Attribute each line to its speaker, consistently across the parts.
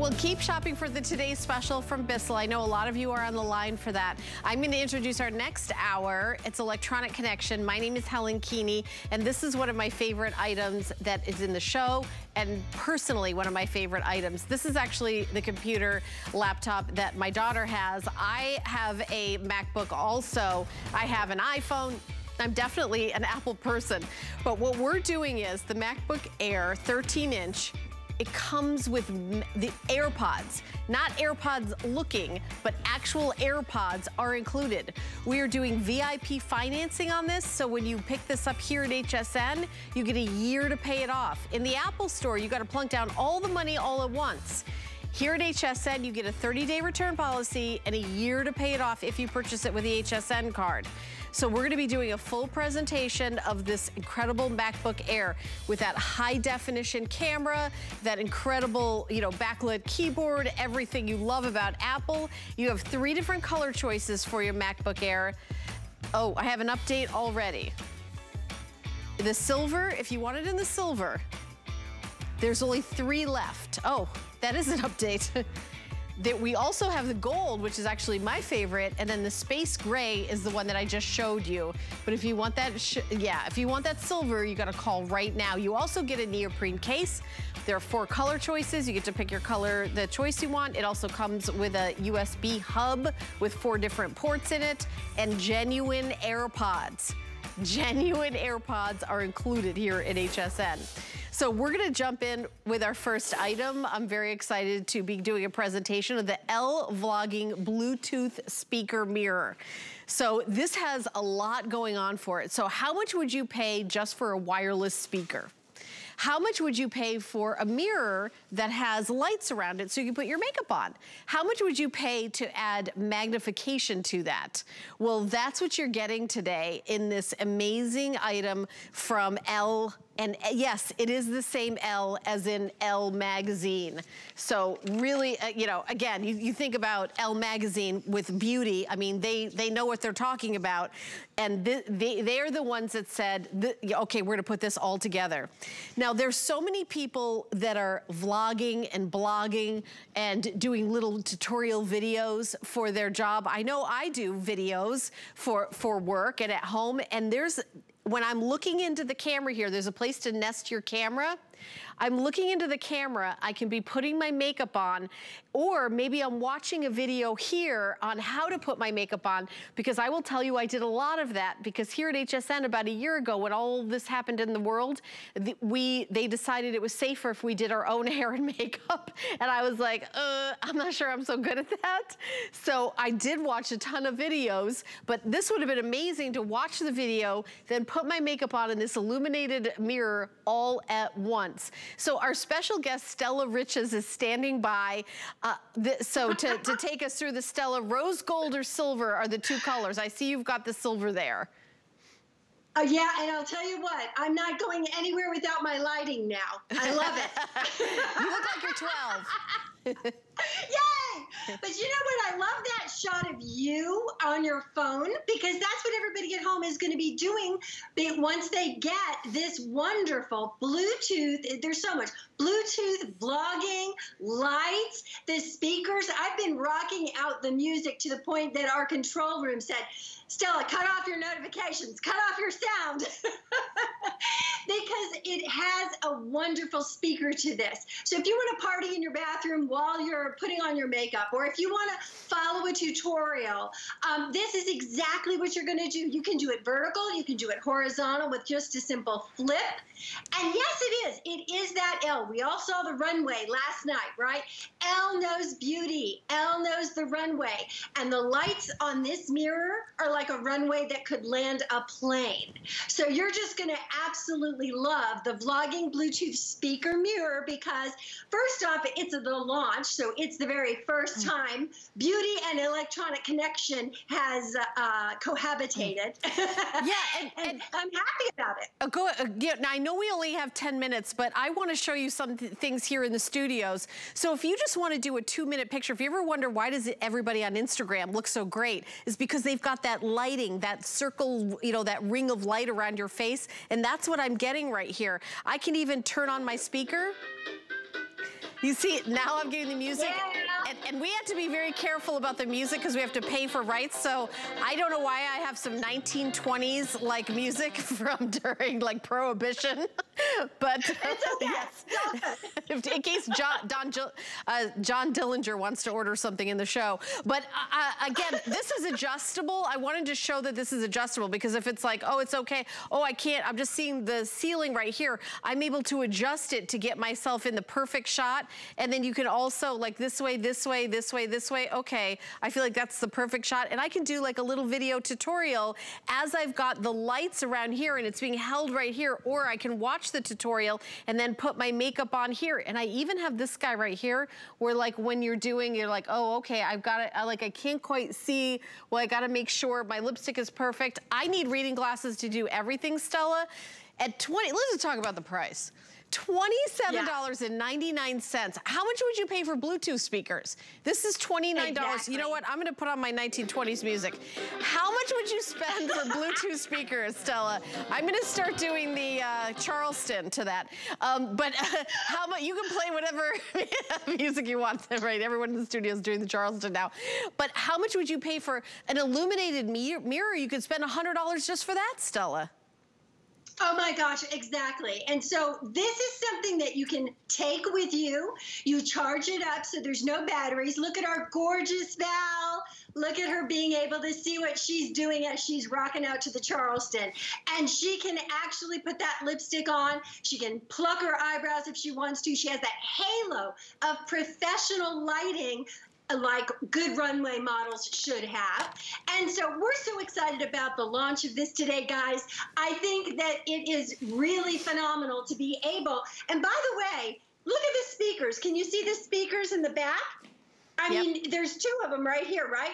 Speaker 1: Well, keep shopping for the today's special from Bissell. I know a lot of you are on the line for that. I'm going to introduce our next hour. It's Electronic Connection. My name is Helen Keaney, and this is one of my favorite items that is in the show, and personally one of my favorite items. This is actually the computer laptop that my daughter has. I have a MacBook also. I have an iPhone. I'm definitely an Apple person. But what we're doing is the MacBook Air 13 inch it comes with the AirPods. Not AirPods looking, but actual AirPods are included. We are doing VIP financing on this, so when you pick this up here at HSN, you get a year to pay it off. In the Apple store, you gotta plunk down all the money all at once. Here at HSN, you get a 30-day return policy and a year to pay it off if you purchase it with the HSN card. So we're gonna be doing a full presentation of this incredible MacBook Air with that high definition camera, that incredible, you know, backlit keyboard, everything you love about Apple. You have three different color choices for your MacBook Air. Oh, I have an update already. The silver, if you want it in the silver, there's only three left. Oh, that is an update. that we also have the gold, which is actually my favorite, and then the space gray is the one that I just showed you. But if you want that, yeah, if you want that silver, you gotta call right now. You also get a neoprene case. There are four color choices. You get to pick your color, the choice you want. It also comes with a USB hub with four different ports in it and genuine AirPods. Genuine AirPods are included here at HSN. So we're gonna jump in with our first item. I'm very excited to be doing a presentation of the Elle Vlogging Bluetooth speaker mirror. So this has a lot going on for it. So how much would you pay just for a wireless speaker? How much would you pay for a mirror that has lights around it so you can put your makeup on? How much would you pay to add magnification to that? Well, that's what you're getting today in this amazing item from Elle and uh, yes, it is the same Elle as in Elle Magazine. So really, uh, you know, again, you, you, think about Elle Magazine with beauty. I mean, they, they know what they're talking about. And th they, they're the ones that said, okay, we're gonna put this all together. Now, there's so many people that are vlogging and blogging and doing little tutorial videos for their job. I know I do videos for, for work and at home, and there's when I'm looking into the camera here, there's a place to nest your camera. I'm looking into the camera, I can be putting my makeup on, or maybe I'm watching a video here on how to put my makeup on, because I will tell you I did a lot of that, because here at HSN about a year ago, when all this happened in the world, we they decided it was safer if we did our own hair and makeup, and I was like, uh, I'm not sure I'm so good at that. So I did watch a ton of videos, but this would have been amazing to watch the video, then put my makeup on in this illuminated mirror all at once. So our special guest, Stella Riches, is standing by. Uh, so to, to take us through the Stella, rose gold or silver are the two colors. I see you've got the silver there.
Speaker 2: Oh yeah, and I'll tell you what, I'm not going anywhere without my lighting now. I love it.
Speaker 1: you look like you're 12.
Speaker 2: Yay! But you know what? I love shot of you on your phone because that's what everybody at home is going to be doing once they get this wonderful Bluetooth. There's so much Bluetooth, vlogging, lights, the speakers. I've been rocking out the music to the point that our control room said, Stella, cut off your notifications, cut off your sound. because it has a wonderful speaker to this. So if you want to party in your bathroom while you're putting on your makeup, or if you want to follow a tutorial, um, this is exactly what you're going to do. You can do it vertical, you can do it horizontal with just a simple flip. And yes, it is. It is that Elle. We all saw the runway last night, right? Elle knows beauty. Elle knows the runway. And the lights on this mirror are like a runway that could land a plane. So you're just going to absolutely love the vlogging Bluetooth speaker mirror because first off, it's the launch. So it's the very first mm. time beauty and electronic connection has uh, cohabitated.
Speaker 1: Yeah, and,
Speaker 2: and, and, I'm happy about it.
Speaker 1: Uh, go, uh, yeah, now I know we only have 10 minutes, but I want to show you some th things here in the studios. So if you just want to do a two minute picture, if you ever wonder why does everybody on Instagram look so great, is because they've got that lighting, that circle, you know, that ring of light around your face. And that's what I'm getting right here. I can even turn on my speaker You see, now I'm getting the music.
Speaker 2: Yeah.
Speaker 1: And, and, we have to be very careful about the music because we have to pay for rights. So I don't know why I have some 1920s like music from during like Prohibition. but
Speaker 2: yes,
Speaker 1: in case John, Don, uh, John Dillinger wants to order something in the show. But uh, uh, again, this is adjustable. I wanted to show that this is adjustable because if it's like, oh, it's okay. Oh, I can't. I'm just seeing the ceiling right here. I'm able to adjust it to get myself in the perfect shot. And then you can also like this way, this way, this way, this way. Okay, I feel like that's the perfect shot. And I can do like a little video tutorial as I've got the lights around here and it's being held right here. Or I can watch the tutorial and then put my makeup on here. And I even have this guy right here where like when you're doing, you're like, oh, okay, I've got it. Like I can't quite see. Well, I got to make sure my lipstick is perfect. I need reading glasses to do everything, Stella. At 20, let's just talk about the price. $27.99. Yeah. How much would you pay for Bluetooth speakers? This is $29. Exactly. You know what? I'm gonna put on my 1920s music. How much would you spend for Bluetooth speakers, Stella? I'm gonna start doing the uh, Charleston to that. Um, but uh, how much, you can play whatever music you want, right? Everyone in the studio is doing the Charleston now. But how much would you pay for an illuminated mirror? You could spend $100 just for that, Stella.
Speaker 2: Oh my gosh, exactly. And so this is something that you can take with you. You charge it up so there's no batteries. Look at our gorgeous Val. Look at her being able to see what she's doing as she's rocking out to the Charleston. And she can actually put that lipstick on. She can pluck her eyebrows if she wants to. She has that halo of professional lighting like good runway models should have. And so we're so excited about the launch of this today, guys. I think that it is really phenomenal to be able, and by the way, look at the speakers. Can you see the speakers in the back? I yep. mean, there's two of them right here, right?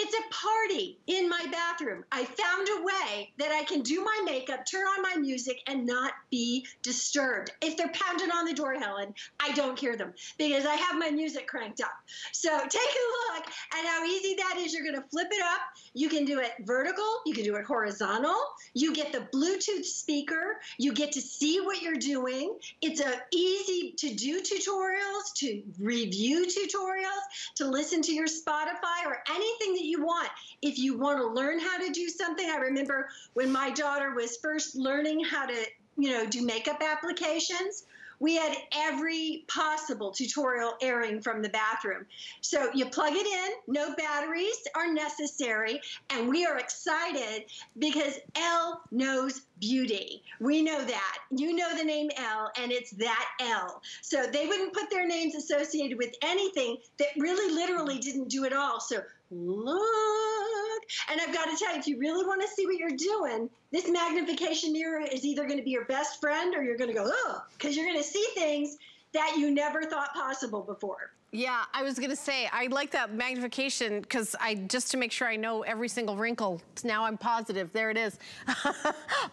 Speaker 2: It's a party in my bathroom. I found a way that I can do my makeup, turn on my music, and not be disturbed. If they're pounding on the door, Helen, I don't hear them because I have my music cranked up. So take a look at how easy that is. You're going to flip it up. You can do it vertical, you can do it horizontal. You get the Bluetooth speaker. You get to see what you're doing. It's a easy to do tutorials, to review tutorials, to listen to your Spotify or anything that you want. If you want to learn how to do something, I remember when my daughter was first learning how to, you know, do makeup applications. We had every possible tutorial airing from the bathroom. So you plug it in, no batteries are necessary, and we are excited because Elle knows beauty. We know that. You know the name Elle, and it's that Elle. So they wouldn't put their names associated with anything that really literally didn't do it all. So look. And I've got to tell you, if you really want to see what you're doing, this magnification mirror is either going to be your best friend or you're going to go, oh, because you're going to see things that you never thought possible before.
Speaker 1: Yeah, I was gonna say, I like that magnification because I, just to make sure I know every single wrinkle, now I'm positive, there it is.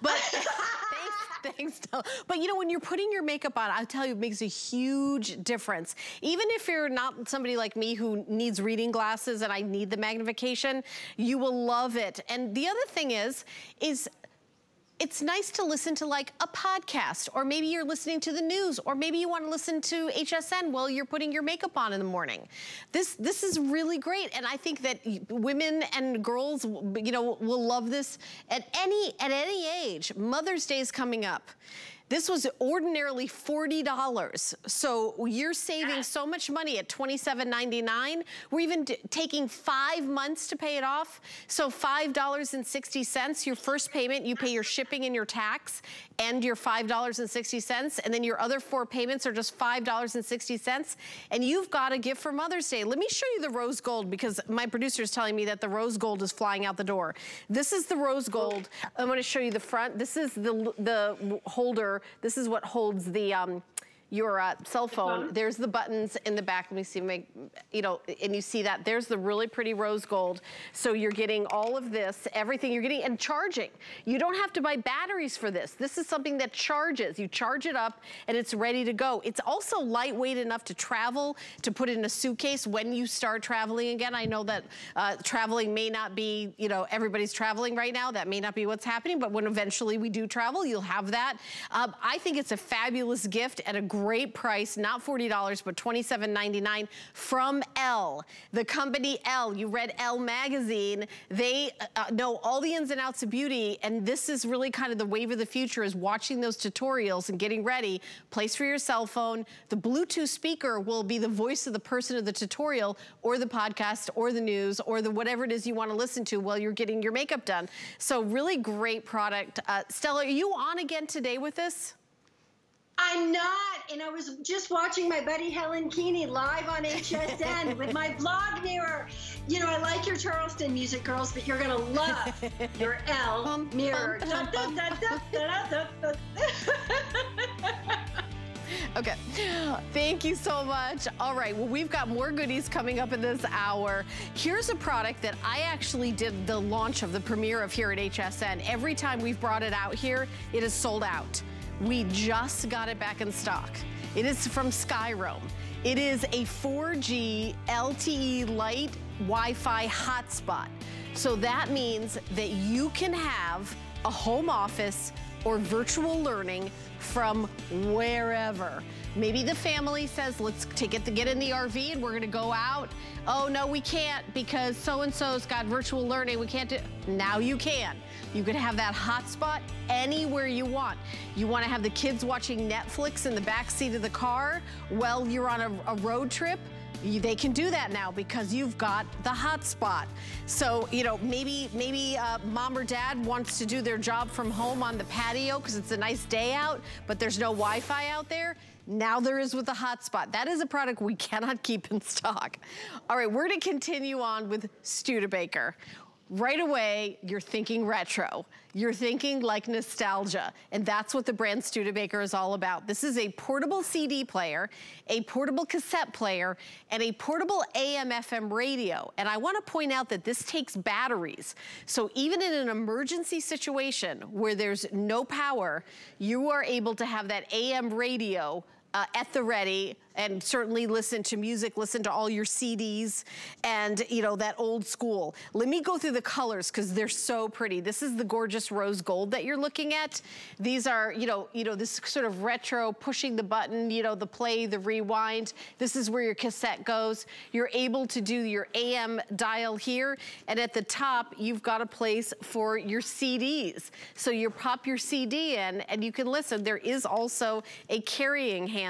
Speaker 1: but Thanks, But you know, when you're putting your makeup on, I'll tell you, it makes a huge difference. Even if you're not somebody like me who needs reading glasses and I need the magnification, you will love it. And the other thing is, is it's nice to listen to like a podcast or maybe you're listening to the news or maybe you want to listen to HSN while you're putting your makeup on in the morning. This this is really great and I think that women and girls you know will love this at any at any age. Mother's Day is coming up. This was ordinarily $40. So you're saving so much money at $27.99. We're even taking five months to pay it off. So $5.60, your first payment, you pay your shipping and your tax and your $5.60. And then your other four payments are just $5.60. And you've got a gift for Mother's Day. Let me show you the rose gold because my producer is telling me that the rose gold is flying out the door. This is the rose gold. I'm gonna show you the front. This is the, the holder this is what holds the, um, your uh, cell phone. There's the buttons in the back. Let me see, make, you know, and you see that. There's the really pretty rose gold. So you're getting all of this, everything you're getting, and charging. You don't have to buy batteries for this. This is something that charges. You charge it up and it's ready to go. It's also lightweight enough to travel, to put in a suitcase when you start traveling again. I know that uh, traveling may not be, you know, everybody's traveling right now. That may not be what's happening, but when eventually we do travel, you'll have that. Um, I think it's a fabulous gift and a great price, not $40, but $27.99 from Elle. The company Elle, you read Elle magazine, they uh, uh, know all the ins and outs of beauty, and this is really kind of the wave of the future is watching those tutorials and getting ready. Place for your cell phone. The Bluetooth speaker will be the voice of the person of the tutorial or the podcast or the news or the whatever it is you want to listen to while you're getting your makeup done. So really great product. Uh, Stella, are you on again today with this?
Speaker 2: I'm not, and I was just watching my buddy Helen Keaney live on HSN with my blog mirror. You know, I like your Charleston music, girls, but you're gonna love your Elle mirror.
Speaker 1: Okay, thank you so much. All right, well, we've got more goodies coming up in this hour. Here's a product that I actually did the launch of the premiere of here at HSN. Every time we've brought it out here, it is sold out. We just got it back in stock. It is from Skyroam. It is a 4G LTE light Wi-Fi hotspot. So that means that you can have a home office or virtual learning from wherever. Maybe the family says, let's take it to get in the RV and we're gonna go out. Oh no, we can't because so-and-so's got virtual learning. We can't do, now you can. You can have that hotspot anywhere you want. You wanna have the kids watching Netflix in the back seat of the car while you're on a, a road trip they can do that now because you've got the hotspot. So, you know, maybe maybe uh, mom or dad wants to do their job from home on the patio because it's a nice day out, but there's no Wi-Fi out there. Now there is with the hotspot. That is a product we cannot keep in stock. All right, we're gonna continue on with Studebaker right away, you're thinking retro. You're thinking like nostalgia. And that's what the brand Studebaker is all about. This is a portable CD player, a portable cassette player, and a portable AM FM radio. And I wanna point out that this takes batteries. So even in an emergency situation where there's no power, you are able to have that AM radio uh, at the ready and certainly listen to music, listen to all your CDs and, you know, that old school. Let me go through the colors because they're so pretty. This is the gorgeous rose gold that you're looking at. These are, you know, you know, this sort of retro pushing the button, you know, the play, the rewind. This is where your cassette goes. You're able to do your AM dial here. And at the top, you've got a place for your CDs. So you pop your CD in and you can listen. There is also a carrying handle.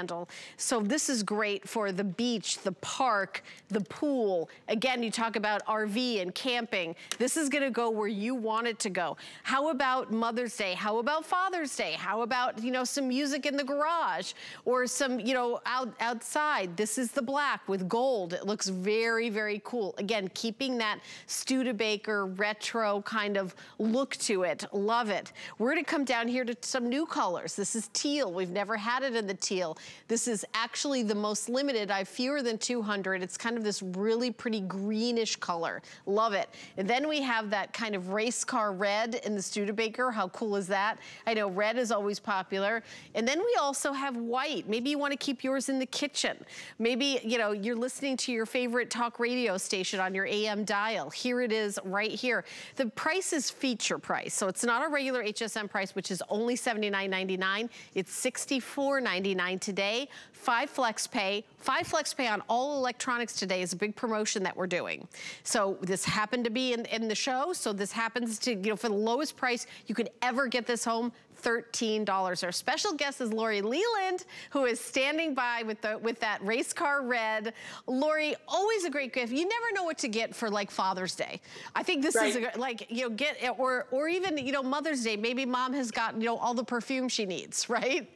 Speaker 1: So this is is great for the beach, the park, the pool. Again, you talk about RV and camping. This is gonna go where you want it to go. How about Mother's Day? How about Father's Day? How about, you know, some music in the garage or some, you know, out outside? This is the black with gold. It looks very, very cool. Again, keeping that Studebaker retro kind of look to it. Love it. We're gonna come down here to some new colors. This is teal. We've never had it in the teal. This is actually the most limited. I have fewer than 200. It's kind of this really pretty greenish color. Love it. And then we have that kind of race car red in the Studebaker. How cool is that? I know red is always popular. And then we also have white. Maybe you want to keep yours in the kitchen. Maybe, you know, you're listening to your favorite talk radio station on your AM dial. Here it is right here. The price is feature price. So it's not a regular HSN price, which is only $79.99. It's $64.99 today. Five flex pay. Five flex pay on all electronics today is a big promotion that we're doing. So this happened to be in, in the show. So this happens to, you know, for the lowest price you could ever get this home, $13. Our special guest is Lori Leland, who is standing by with the with that race car red. Lori, always a great gift. You never know what to get for like Father's Day. I think this right. is a, like, you know, get, or, or even, you know, Mother's Day. Maybe mom has got, you know, all the perfume she needs, right?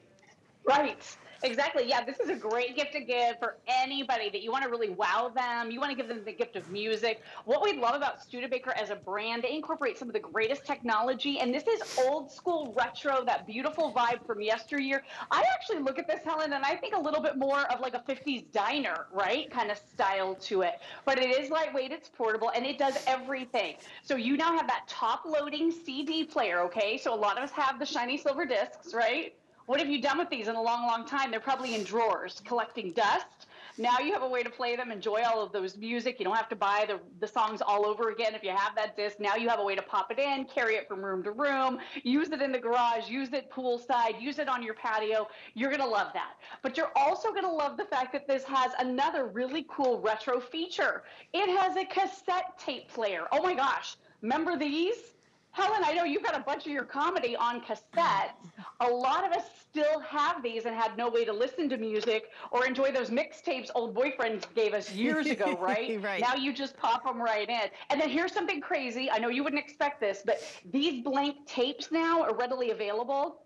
Speaker 3: Right. Exactly. Yeah, this is a great gift to give for anybody that you want to really wow them. You want to give them the gift of music. What we love about Studebaker as a brand, they incorporate some of the greatest technology, and this is old school retro, that beautiful vibe from yesteryear. I actually look at this, Helen, and I think a little bit more of like a 50s diner, right? Kind of style to it. But it is lightweight, it's portable, and it does everything. So you now have that top loading CD player, okay? So a lot of us have the shiny silver discs, right? What have you done with these in a long, long time? They're probably in drawers collecting dust. Now you have a way to play them, enjoy all of those music. You don't have to buy the, the songs all over again if you have that disc. Now you have a way to pop it in, carry it from room to room, use it in the garage, use it poolside, use it on your patio. You're going to love that. But you're also going to love the fact that this has another really cool retro feature. It has a cassette tape player. Oh my gosh. Remember these? Helen, I know you've got a bunch of your comedy on cassettes. A lot of us still have these and had no way to listen to music or enjoy those mixtapes old boyfriends gave us years ago, right?
Speaker 1: right?
Speaker 3: Now you just pop them right in. And then here's something crazy. I know you wouldn't expect this, but these blank tapes now are readily available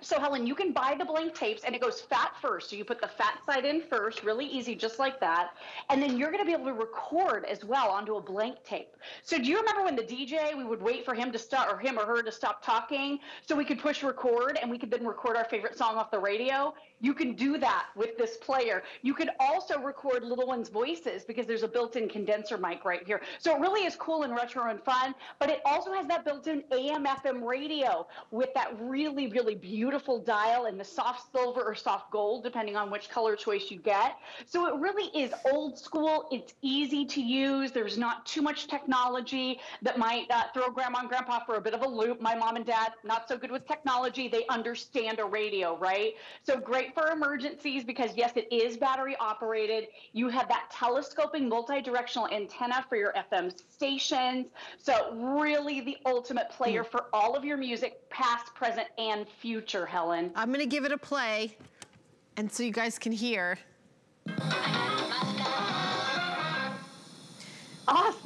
Speaker 3: so Helen, you can buy the blank tapes and it goes fat first. So you put the fat side in first, really easy, just like that. And then you're going to be able to record as well onto a blank tape. So do you remember when the DJ, we would wait for him to start or him or her to stop talking so we could push record and we could then record our favorite song off the radio? You can do that with this player. You can also record little ones' voices because there's a built-in condenser mic right here. So it really is cool and retro and fun, but it also has that built-in AM FM radio with that really, really beautiful dial in the soft silver or soft gold, depending on which color choice you get. So it really is old school. It's easy to use. There's not too much technology that might uh, throw grandma and grandpa for a bit of a loop. My mom and dad, not so good with technology. They understand a radio, right? So great great for emergencies because yes, it is battery operated. You have that telescoping multi-directional antenna for your FM stations. So really the ultimate player mm. for all of your music, past, present, and future, Helen.
Speaker 1: I'm going to give it a play and so you guys can hear.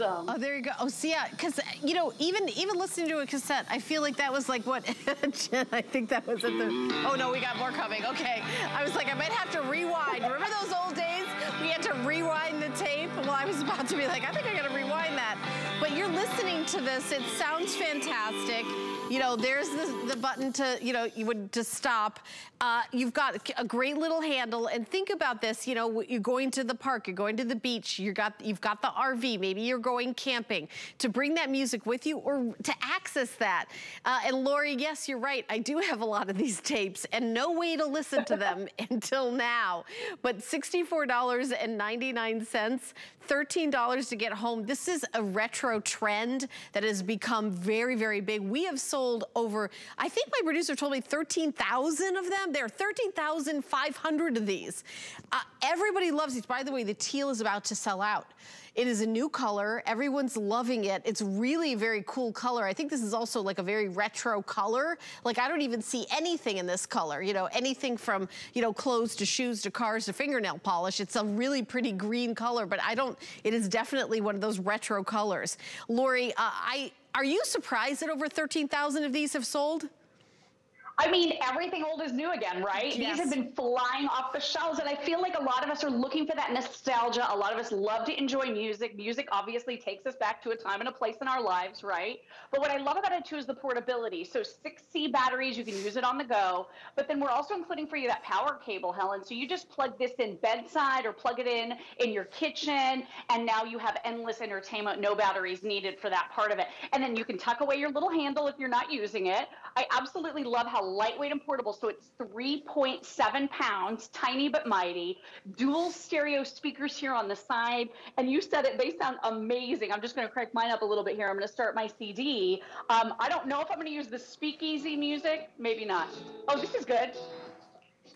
Speaker 3: Awesome.
Speaker 1: Oh, there you go. Oh, see, yeah, because you know, even even listening to a cassette, I feel like that was like what Jen. I think that was at the. Oh no, we got more coming. Okay, I was like, I might have to rewind. Remember those old days? We had to rewind the tape. Well, I was about to be like, I think I got to rewind that. But you're listening to this. It sounds fantastic. You know, there's the, the button to, you know, you would to stop. Uh, you've got a great little handle. And think about this, you know, you're going to the park, you're going to the beach, you got, you've got the RV, maybe you're going camping. To bring that music with you or to access that. Uh, and Lori, yes, you're right. I do have a lot of these tapes and no way to listen to them until now. But $64.99, $13 to get home. This is a retro trend that has become very, very big. We have sold over, I think my producer told me 13,000 of them. There are 13,500 of these. Uh, everybody loves these. By the way, the teal is about to sell out. It is a new color. Everyone's loving it. It's really a very cool color. I think this is also like a very retro color. Like I don't even see anything in this color. You know, anything from, you know, clothes to shoes to cars to fingernail polish. It's a really pretty green color, but I don't, it is definitely one of those retro colors. Lori, uh, I, are you surprised that over 13,000 of these have sold?
Speaker 3: I mean, everything old is new again, right? Yes. These have been flying off the shelves, and I feel like a lot of us are looking for that nostalgia. A lot of us love to enjoy music. Music obviously takes us back to a time and a place in our lives, right? But what I love about it too is the portability. So 6C batteries, you can use it on the go. But then we're also including for you that power cable, Helen. So you just plug this in bedside or plug it in in your kitchen, and now you have endless entertainment, no batteries needed for that part of it. And then you can tuck away your little handle if you're not using it. I absolutely love how lightweight and portable. So it's 3.7 pounds, tiny but mighty. Dual stereo speakers here on the side. And you said it, they sound amazing. I'm just going to crank mine up a little bit here. I'm going to start my CD. Um, I don't know if I'm going to use the speakeasy music. Maybe not. Oh, this is good.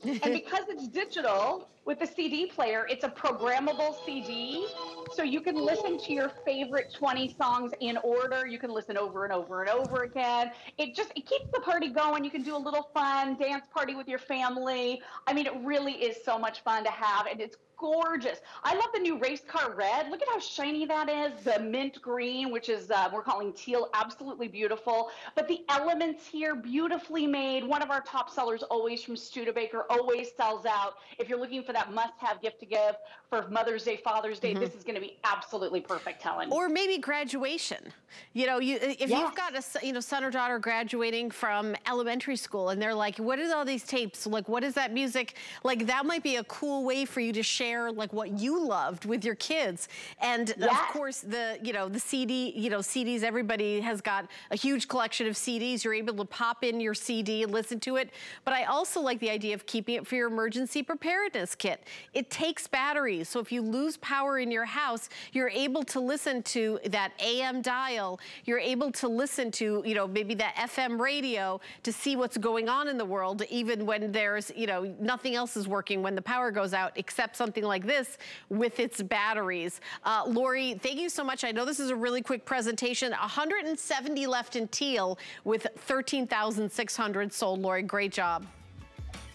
Speaker 3: And because it's digital with the CD player, it's a programmable CD. So you can listen to your favorite 20 songs in order. You can listen over and over and over again. It just it keeps the party going. You can do a little fun dance party with your family. I mean, it really is so much fun to have and it's gorgeous. I love the new race car red. Look at how shiny that is. The mint green, which is uh, we're calling teal, absolutely beautiful. But the elements here, beautifully made. One of our top sellers always from Studebaker, always sells out. If you're looking for that must-have gift to give for Mother's Day, Father's Day, mm -hmm. this is going to be absolutely perfect, Helen.
Speaker 1: Or maybe graduation. You know, you, if yes. you've got a you know son or daughter graduating from elementary school and they're like, what is all these tapes? Like, what is that music? Like, that might be a cool way for you to share share like what you loved with your kids. And yes. of course the, you know, the CD, you know, CDs, everybody has got a huge collection of CDs. You're able to pop in your CD and listen to it. But I also like the idea of keeping it for your emergency preparedness kit. kit. It takes batteries. So if you lose power in your house, you're able to listen to that AM dial. You're able to listen to, you know, maybe that FM radio to see what's going on in the world, even when there's, you know, nothing else is working when the power goes out, except something like this with its batteries. Uh, Lori, thank you so much. I know this is a really quick presentation. 170 left in teal with 13,600 sold. Lori, great job.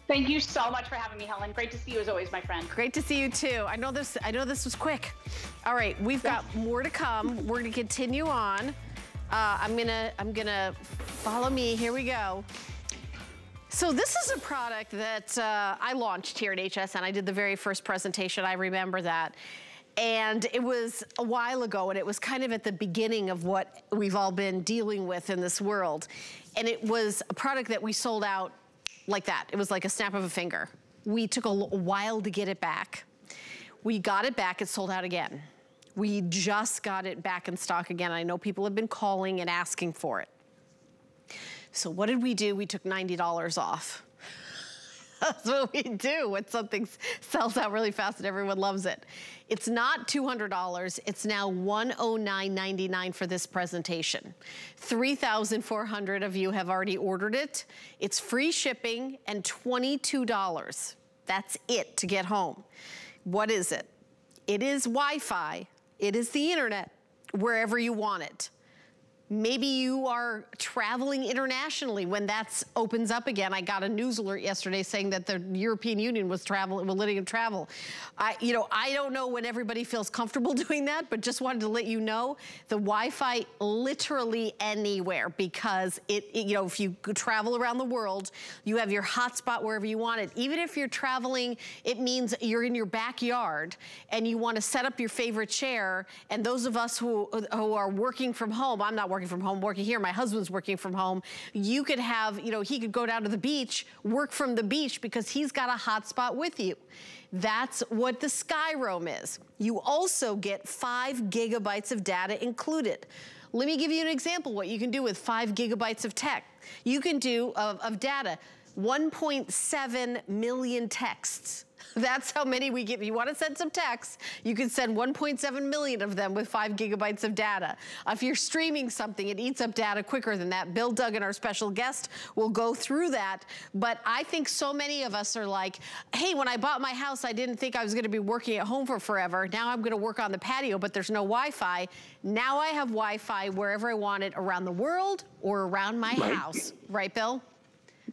Speaker 3: Thank you so much for having me, Helen. Great to see you as always, my friend.
Speaker 1: Great to see you too. I know this. I know this was quick. All right, we've got more to come. We're going to continue on. Uh, I'm gonna. I'm gonna follow me. Here we go. So this is a product that uh, I launched here at HSN. I did the very first presentation. I remember that. And it was a while ago, and it was kind of at the beginning of what we've all been dealing with in this world. And it was a product that we sold out like that. It was like a snap of a finger. We took a while to get it back. We got it back, it sold out again. We just got it back in stock again. I know people have been calling and asking for it. So what did we do? We took $90 off. That's what we do when something sells out really fast and everyone loves it. It's not $200. It's now $109.99 for this presentation. 3,400 of you have already ordered it. It's free shipping and $22. That's it to get home. What is it? It is Wi-Fi. It is the internet wherever you want it. Maybe you are traveling internationally when that opens up again. I got a news alert yesterday saying that the European Union was traveling, was letting travel. I, you know, I don't know when everybody feels comfortable doing that, but just wanted to let you know the Wi-Fi literally anywhere because it, it, you know, if you travel around the world, you have your hotspot wherever you want it. Even if you're traveling, it means you're in your backyard and you want to set up your favorite chair. And those of us who, who are working from home, I'm not working working from home, working here. My husband's working from home. You could have, you know, he could go down to the beach, work from the beach because he's got a hotspot with you. That's what the Skyroam is. You also get five gigabytes of data included. Let me give you an example what you can do with five gigabytes of tech. You can do, of, of data, 1.7 million texts That's how many we give. You want to send some texts, you can send 1.7 million of them with five gigabytes of data. If you're streaming something, it eats up data quicker than that. Bill Duggan, our special guest, will go through that. But I think so many of us are like, hey, when I bought my house, I didn't think I was going to be working at home for forever. Now I'm going to work on the patio, but there's no Wi-Fi. Now I have Wi-Fi wherever I want it around the world or around my right. house. Right, Bill?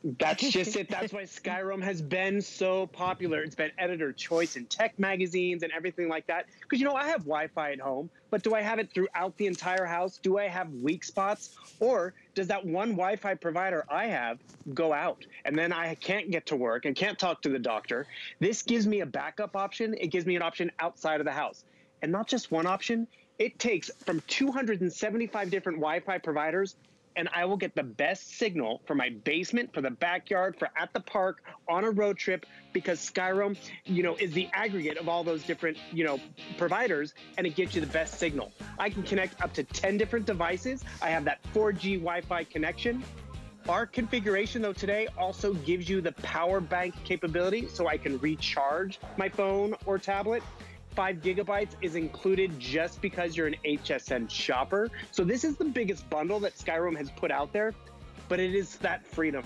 Speaker 4: That's just it. That's why Skyroam has been so popular. It's been editor choice in tech magazines and everything like that. Because, you know, I have Wi Fi at home, but do I have it throughout the entire house? Do I have weak spots? Or does that one Wi Fi provider I have go out and then I can't get to work and can't talk to the doctor? This gives me a backup option. It gives me an option outside of the house. And not just one option, it takes from 275 different Wi Fi providers and I will get the best signal for my basement, for the backyard, for at the park, on a road trip, because Skyroam, you know, is the aggregate of all those different, you know, providers, and it gives you the best signal. I can connect up to 10 different devices. I have that 4G Wi-Fi connection. Our configuration though today also gives you the power bank capability so I can recharge my phone or tablet five gigabytes is included just because you're an HSN shopper. So this is the biggest bundle that Skyroam has put out there, but it is that freedom.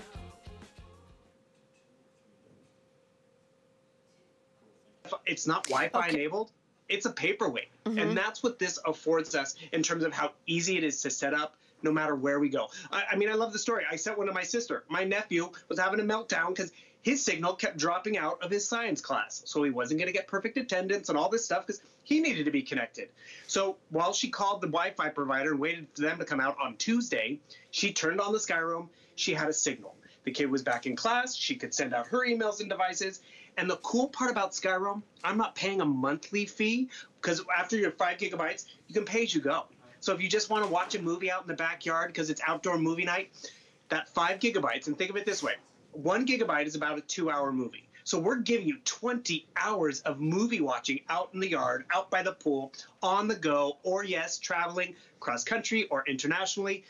Speaker 4: It's not Wi-Fi okay. enabled. It's a paperweight. Mm-hmm. And that's what this affords us in terms of how easy it is to set up no matter where we go. I, I mean, I love the story. I sent one to my sister. My nephew was having a meltdown because his signal kept dropping out of his science class. So he wasn't going to get perfect attendance and all this stuff because he needed to be connected. So while she called the Wi Fi provider and waited for them to come out on Tuesday, she turned on the Skyroam. She had a signal. The kid was back in class. She could send out her emails and devices. And the cool part about Skyroam, I'm not paying a monthly fee because after your five gigabytes, you can pay as you go. So if you just want to watch a movie out in the backyard because it's outdoor movie night, that five gigabytes, and think of it this way one gigabyte is about a two hour movie. So we're giving you 20 hours of movie watching out in the yard, out by the pool, on the go, or yes, traveling cross country or internationally.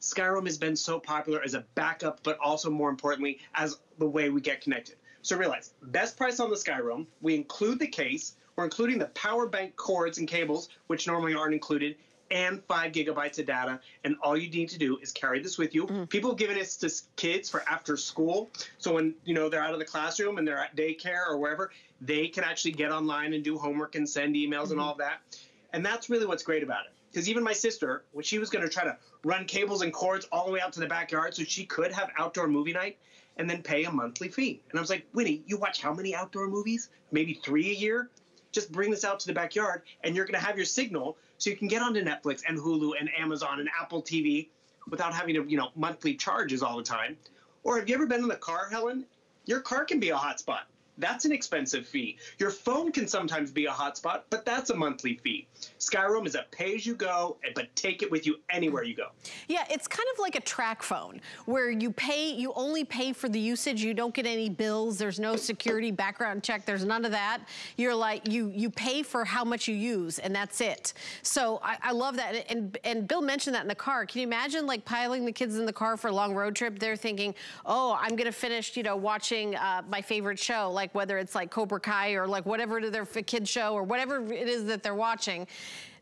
Speaker 4: Skyroam has been so popular as a backup, but also more importantly, as the way we get connected. So realize, best price on the Skyroam. We include the case. We're including the power bank cords and cables, which normally aren't included, and five gigabytes of data. And all you need to do is carry this with you. Mm. People have given this to kids for after school. So when you know they're out of the classroom and they're at daycare or wherever, they can actually get online and do homework and send emails mm-hmm. and all that. And that's really what's great about it. Because even my sister, when she was going to try to run cables and cords all the way out to the backyard so she could have outdoor movie night and then pay a monthly fee. And I was like, Winnie, you watch how many outdoor movies? Maybe three a year? Just bring this out to the backyard and you're going to have your signal so you can get onto Netflix and Hulu and Amazon and Apple TV without having to, you know, monthly charges all the time. Or have you ever been in the car, Helen? Your car can be a hotspot. That's an expensive fee. Your phone can sometimes be a hotspot, but that's a monthly fee. Skyroam is a pay as you go, but take it with you anywhere you go.
Speaker 1: Yeah, it's kind of like a TracFone where you pay, you only pay for the usage. You don't get any bills. There's no security background check. There's none of that. You're like, you you pay for how much you use and that's it. So I, I love that. And, and Bill mentioned that in the car. Can you imagine like piling the kids in the car for a long road trip? They're thinking, oh, I'm going to finish, you know, watching uh, my favorite show. Like like whether it's like Cobra Kai or like whatever to their kid show or whatever it is that they're watching.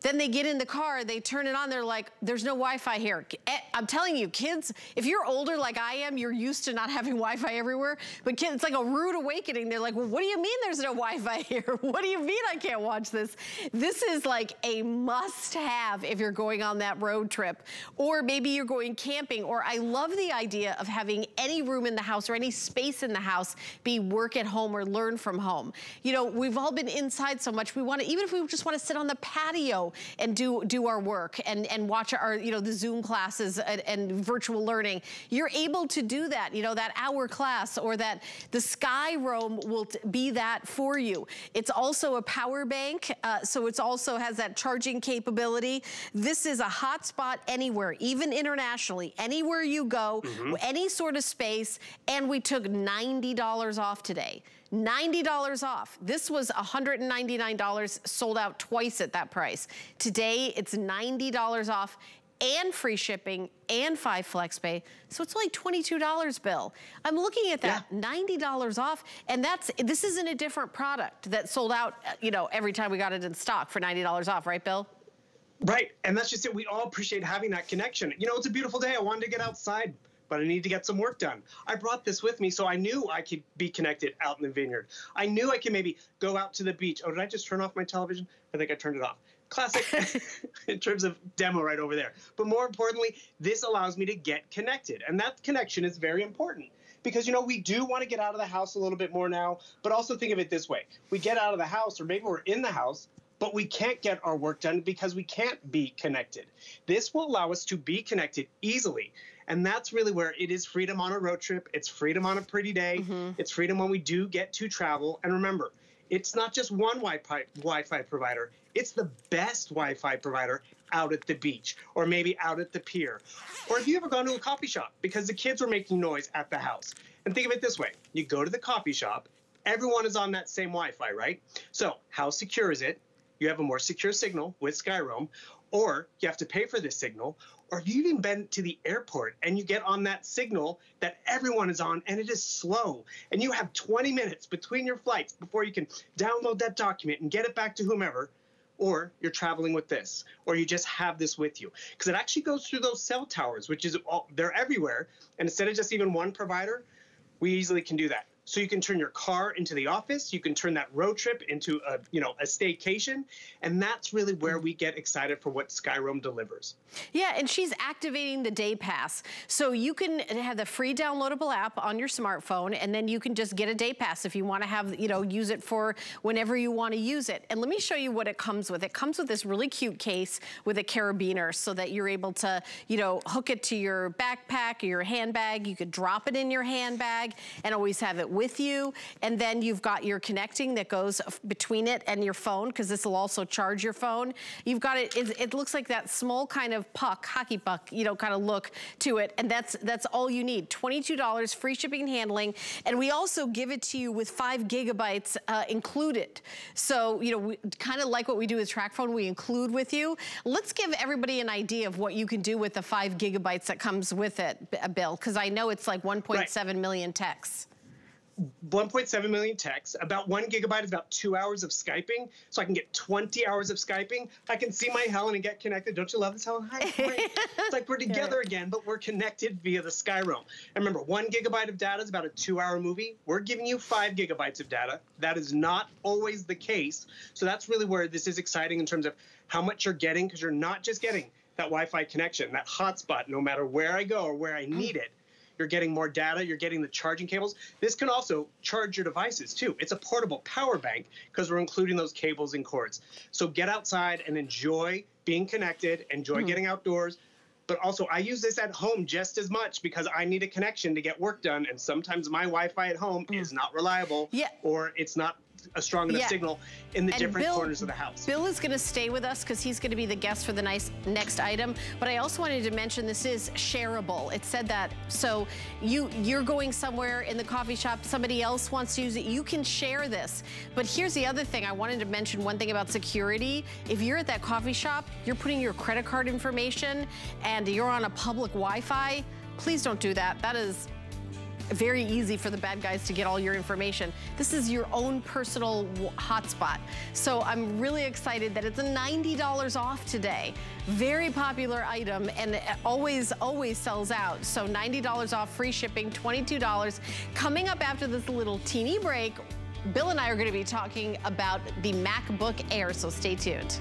Speaker 1: Then they get in the car, they turn it on, they're like, there's no Wi-Fi here. Eh, I'm telling you, kids, if you're older like I am, you're used to not having Wi-Fi everywhere. But kids, it's like a rude awakening. They're like, well, what do you mean there's no Wi-Fi here? what do you mean I can't watch this? This is like a must have if you're going on that road trip. Or maybe you're going camping. Or I love the idea of having any room in the house or any space in the house be work at home or learn from home. You know, we've all been inside so much. We want to, even if we just want to sit on the patio and do, do our work and, and watch our, you know, the Zoom classes and, and virtual learning. You're able to do that, you know, that hour class or that the Skyroam will be that for you. It's also a power bank, uh, so it's also has that charging capability. This is a hotspot anywhere, even internationally, anywhere you go, mm -hmm. any sort of space, and we took $90 off today. $90 off. This was $199, sold out twice at that price. Today, it's $90 off and free shipping and five flex pay. So it's only $22, Bill. I'm looking at that, yeah. $90 off. And that's, this isn't a different product that sold out, uh, you know, every time we got it in stock for $90 off, right, Bill?
Speaker 4: Right, and that's just it. We all appreciate having that connection. You know, it's a beautiful day. I wanted to get outside, but I need to get some work done. I brought this with me so I knew I could be connected out in the vineyard. I knew I could maybe go out to the beach. Oh, did I just turn off my television? I think I turned it off. Classic in terms of demo right over there. But more importantly, this allows me to get connected. And that connection is very important because you know we do want to get out of the house a little bit more now but also think of it this way we get out of the house or maybe we're in the house but we can't get our work done because we can't be connected this will allow us to be connected easily and that's really where it is freedom on a road trip. It's freedom on a pretty day. Mm-hmm. It's freedom when we do get to travel. And remember, it's not just one Wi-Fi, Wi-Fi provider. It's the best Wi-Fi provider out at the beach or maybe out at the pier. Or have you ever gone to a coffee shop because the kids were making noise at the house. And think of it this way. You go to the coffee shop, everyone is on that same Wi-Fi, right? So how secure is it? You have a more secure signal with Skyroam, or you have to pay for this signal, or have you even been to the airport and you get on that signal that everyone is on and it is slow. And you have 20 minutes between your flights before you can download that document and get it back to whomever or you're traveling with this or you just have this with you. Because it actually goes through those cell towers which is all, they're everywhere. And instead of just even one provider we easily can do that so you can turn your car into the office. You can turn that road trip into a, you know, a staycation. And that's really where we get excited for what Skyroam delivers.
Speaker 1: Yeah, and she's activating the day pass. So you can have the free downloadable app on your smartphone, and then you can just get a day pass if you want to have, you know, use it for whenever you want to use it. And let me show you what it comes with. It comes with this really cute case with a carabiner so that you're able to, you know, hook it to your backpack or your handbag. You could drop it in your handbag and always have it with you. And then you've got your connecting that goes between it and your phone, because this will also charge your phone. You've got it, it, it looks like that small kind of puck, hockey puck, you know, kind of look to it. And that's, that's all you need. $22, free shipping and handling. And we also give it to you with five gigabytes uh, included. So, you know, we kind of like what we do with TracFone, we include with you. Let's give everybody an idea of what you can do with the five gigabytes that comes with it, Bill, because I know it's like 1.7 right. million texts.
Speaker 4: 1.7 million texts. About one gigabyte is about two hours of Skyping. So I can get 20 hours of Skyping. I can see my Helen and get connected. Don't you love this, Helen? Hi, it's like we're together yeah. again, but we're connected via the Skyroam. And remember, one gigabyte of data is about a two hour movie. We're giving you five gigabytes of data. That is not always the case. So that's really where this is exciting in terms of how much you're getting, because you're not just getting that Wi Fi connection, that hotspot, no matter where I go or where I need mm. it you're getting more data, you're getting the charging cables. This can also charge your devices too. It's a portable power bank because we're including those cables and cords. So get outside and enjoy being connected, enjoy mm. getting outdoors. But also, I use this at home just as much because I need a connection to get work done. And sometimes my Wi Fi at home mm. is not reliable
Speaker 1: yeah.
Speaker 4: or it's not a strong enough yeah. signal in the and different Bill, corners of the house.
Speaker 1: Bill is going to stay with us because he's going to be the guest for the nice next item. But I also wanted to mention this is shareable. It said that. So you, you're going somewhere in the coffee shop, somebody else wants to use it, you can share this. But here's the other thing. I wanted to mention one thing about security. If you're at that coffee shop, you're putting your credit card information and you're on a public Wi-Fi, please don't do that. That is very easy for the bad guys to get all your information. This is your own personal hotspot. So I'm really excited that it's a $90 off today. Very popular item and always, always sells out. So $90 off, free shipping, $22. Coming up after this little teeny break, Bill and I are gonna be talking about the MacBook Air, so stay tuned.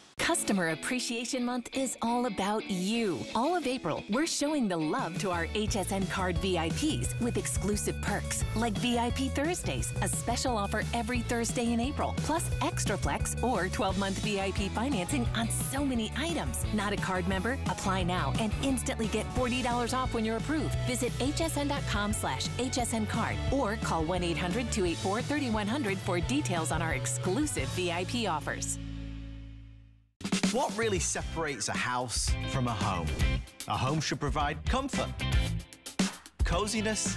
Speaker 5: Customer Appreciation Month is all about you. All of April, we're showing the love to our HSN card VIPs with exclusive perks like VIP Thursdays, a special offer every Thursday in April, plus Extra Flex or 12 month VIP financing on so many items. Not a card member? Apply now and instantly get $40 off when you're approved. Visit hsn.com slash hsn card or call 1 800 284 3100 for details on our exclusive VIP offers.
Speaker 6: What really separates a house from a home? A home should provide comfort, coziness,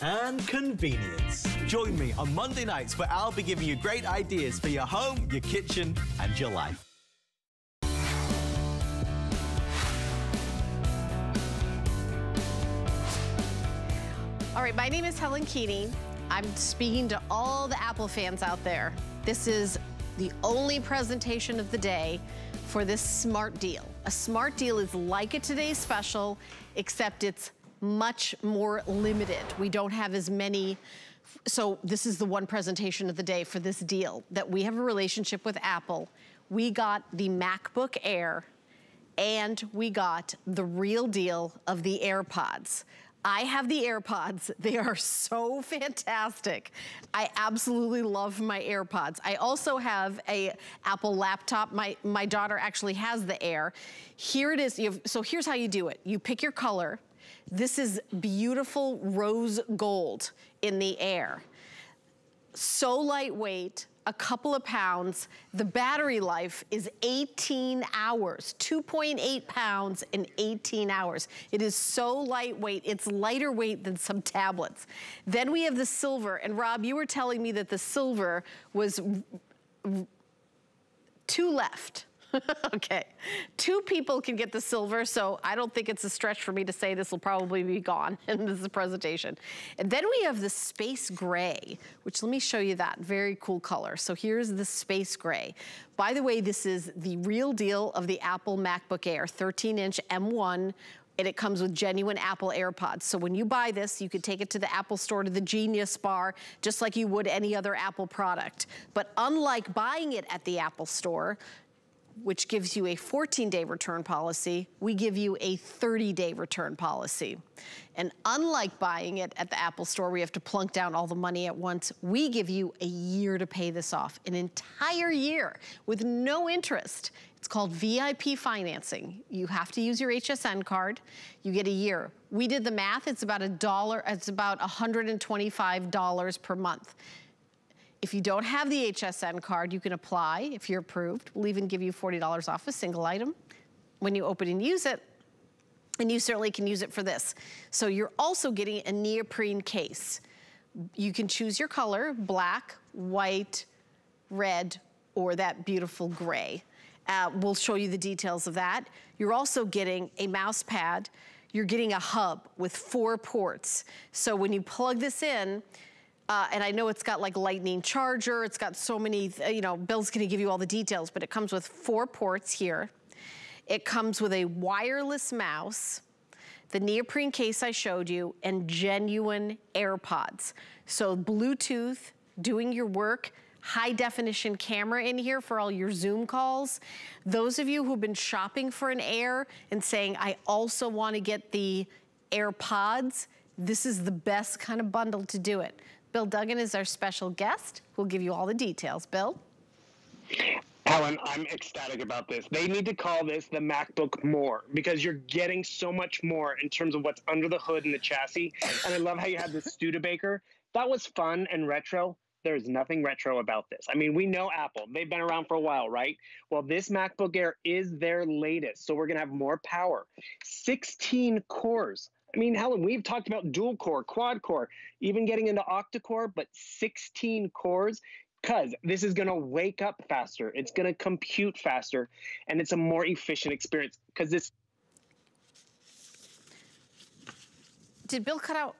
Speaker 6: and convenience. Join me on Monday nights where I'll be giving you great ideas for your home, your kitchen, and your life.
Speaker 1: All right, my name is Helen Keaney. I'm speaking to all the Apple fans out there. This is the only presentation of the day for this smart deal. A smart deal is like a today's special, except it's much more limited. We don't have as many so this is the one presentation of the day for this deal that we have a relationship with Apple. We got the MacBook Air and we got the real deal of the AirPods. I have the AirPods. They are so fantastic. I absolutely love my AirPods. I also have a Apple laptop. My, my daughter actually has the Air. Here it is. Have, so here's how you do it. You pick your color. This is beautiful rose gold in the Air. So lightweight, a couple of pounds. The battery life is 18 hours, 2.8 pounds in 18 hours. It is so lightweight. It's lighter weight than some tablets. Then we have the silver. And Rob, you were telling me that the silver was two left. okay, two people can get the silver, so I don't think it's a stretch for me to say this will probably be gone in this presentation. And then we have the space gray, which let me show you that, very cool color. So here's the space gray. By the way, this is the real deal of the Apple MacBook Air, 13 inch M1 and it comes with genuine Apple AirPods. So when you buy this, you could take it to the Apple store, to the Genius Bar, just like you would any other Apple product. But unlike buying it at the Apple store, which gives you a 14-day return policy, we give you a 30-day return policy. And unlike buying it at the Apple store, we have to plunk down all the money at once, we give you a year to pay this off, an entire year with no interest. It's called VIP financing. You have to use your HSN card. You get a year. We did the math. It's about a dollar. It's about $125 per month. If you don't have the HSN card, you can apply if you're approved. We'll even give you $40 off a single item. When you open and use it, And you certainly can use it for this. So you're also getting a neoprene case. You can choose your color, black, white, red, or that beautiful gray. Uh, we'll show you the details of that. You're also getting a mouse pad. You're getting a hub with four ports. So when you plug this in, uh, and I know it's got like lightning charger, it's got so many, you know, Bill's gonna give you all the details, but it comes with four ports here. It comes with a wireless mouse, the neoprene case I showed you, and genuine AirPods. So Bluetooth, doing your work, high definition camera in here for all your Zoom calls. Those of you who've been shopping for an Air and saying, I also wanna get the AirPods, this is the best kind of bundle to do it. Bill Duggan is our special guest. We'll give you all the details. Bill?
Speaker 7: Helen, I'm ecstatic about this. They need to call this the MacBook More because you're getting so much more in terms of what's under the hood and the chassis. And I love how you have the Studebaker. That was fun and retro. There's nothing retro about this. I mean, we know Apple. They've been around for a while, right? Well, this MacBook Air is their latest. So we're going to have more power. 16 cores. I mean, Helen, we've talked about dual core, quad core, even getting into octa core, but 16 cores because this is going to wake up faster. It's going to compute faster, and it's a more efficient experience because this.
Speaker 1: Did Bill cut out?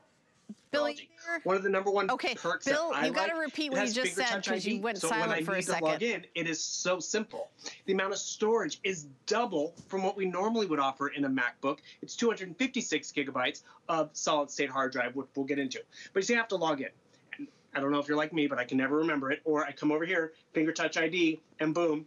Speaker 1: Billy,
Speaker 4: one of the number one
Speaker 1: okay.
Speaker 4: perks
Speaker 1: Bill,
Speaker 4: that I
Speaker 1: you got
Speaker 4: like,
Speaker 1: to repeat what you just said because you went
Speaker 4: so
Speaker 1: silent
Speaker 4: when I
Speaker 1: for
Speaker 4: need
Speaker 1: a second.
Speaker 4: To log in, it is so simple. The amount of storage is double from what we normally would offer in a MacBook. It's 256 gigabytes of solid state hard drive, which we'll get into. But you have to log in. I don't know if you're like me, but I can never remember it. Or I come over here, finger touch ID, and boom,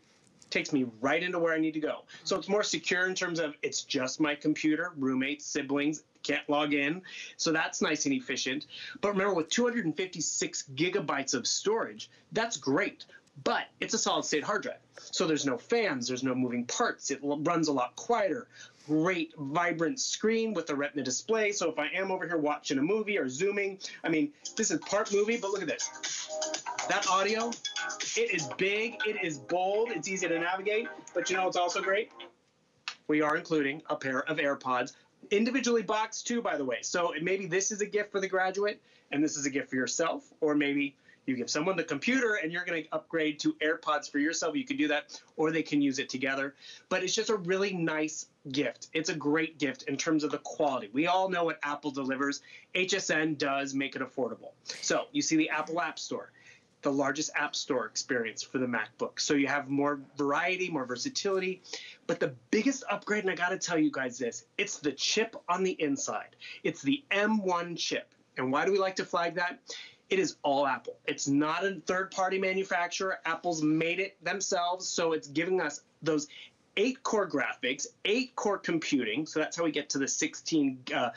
Speaker 4: takes me right into where I need to go. So it's more secure in terms of it's just my computer, roommates, siblings can't log in. So that's nice and efficient. But remember, with 256 gigabytes of storage, that's great. But it's a solid state hard drive. So there's no fans, there's no moving parts. It runs a lot quieter great vibrant screen with the retina display. So if I am over here watching a movie or zooming, I mean, this is part movie, but look at this. That audio, it is big, it is bold, it's easy to navigate, but you know what's also great? We are including a pair of AirPods, individually boxed too, by the way. So maybe this is a gift for the graduate, and this is a gift for yourself, or maybe you give someone the computer and you're going to upgrade to AirPods for yourself. You can do that, or they can use it together. But it's just a really nice gift. It's a great gift in terms of the quality. We all know what Apple delivers. HSN does make it affordable. So you see the Apple App Store, the largest app store experience for the MacBook. So you have more variety, more versatility. But the biggest upgrade, and I got to tell you guys this, it's the chip on the inside. It's the M1 chip. And why do we like to flag that? it is all Apple. It's not a third party manufacturer. Apple's made it themselves. So it's giving us those eight core graphics, eight core computing. So that's how we get to the 16, uh,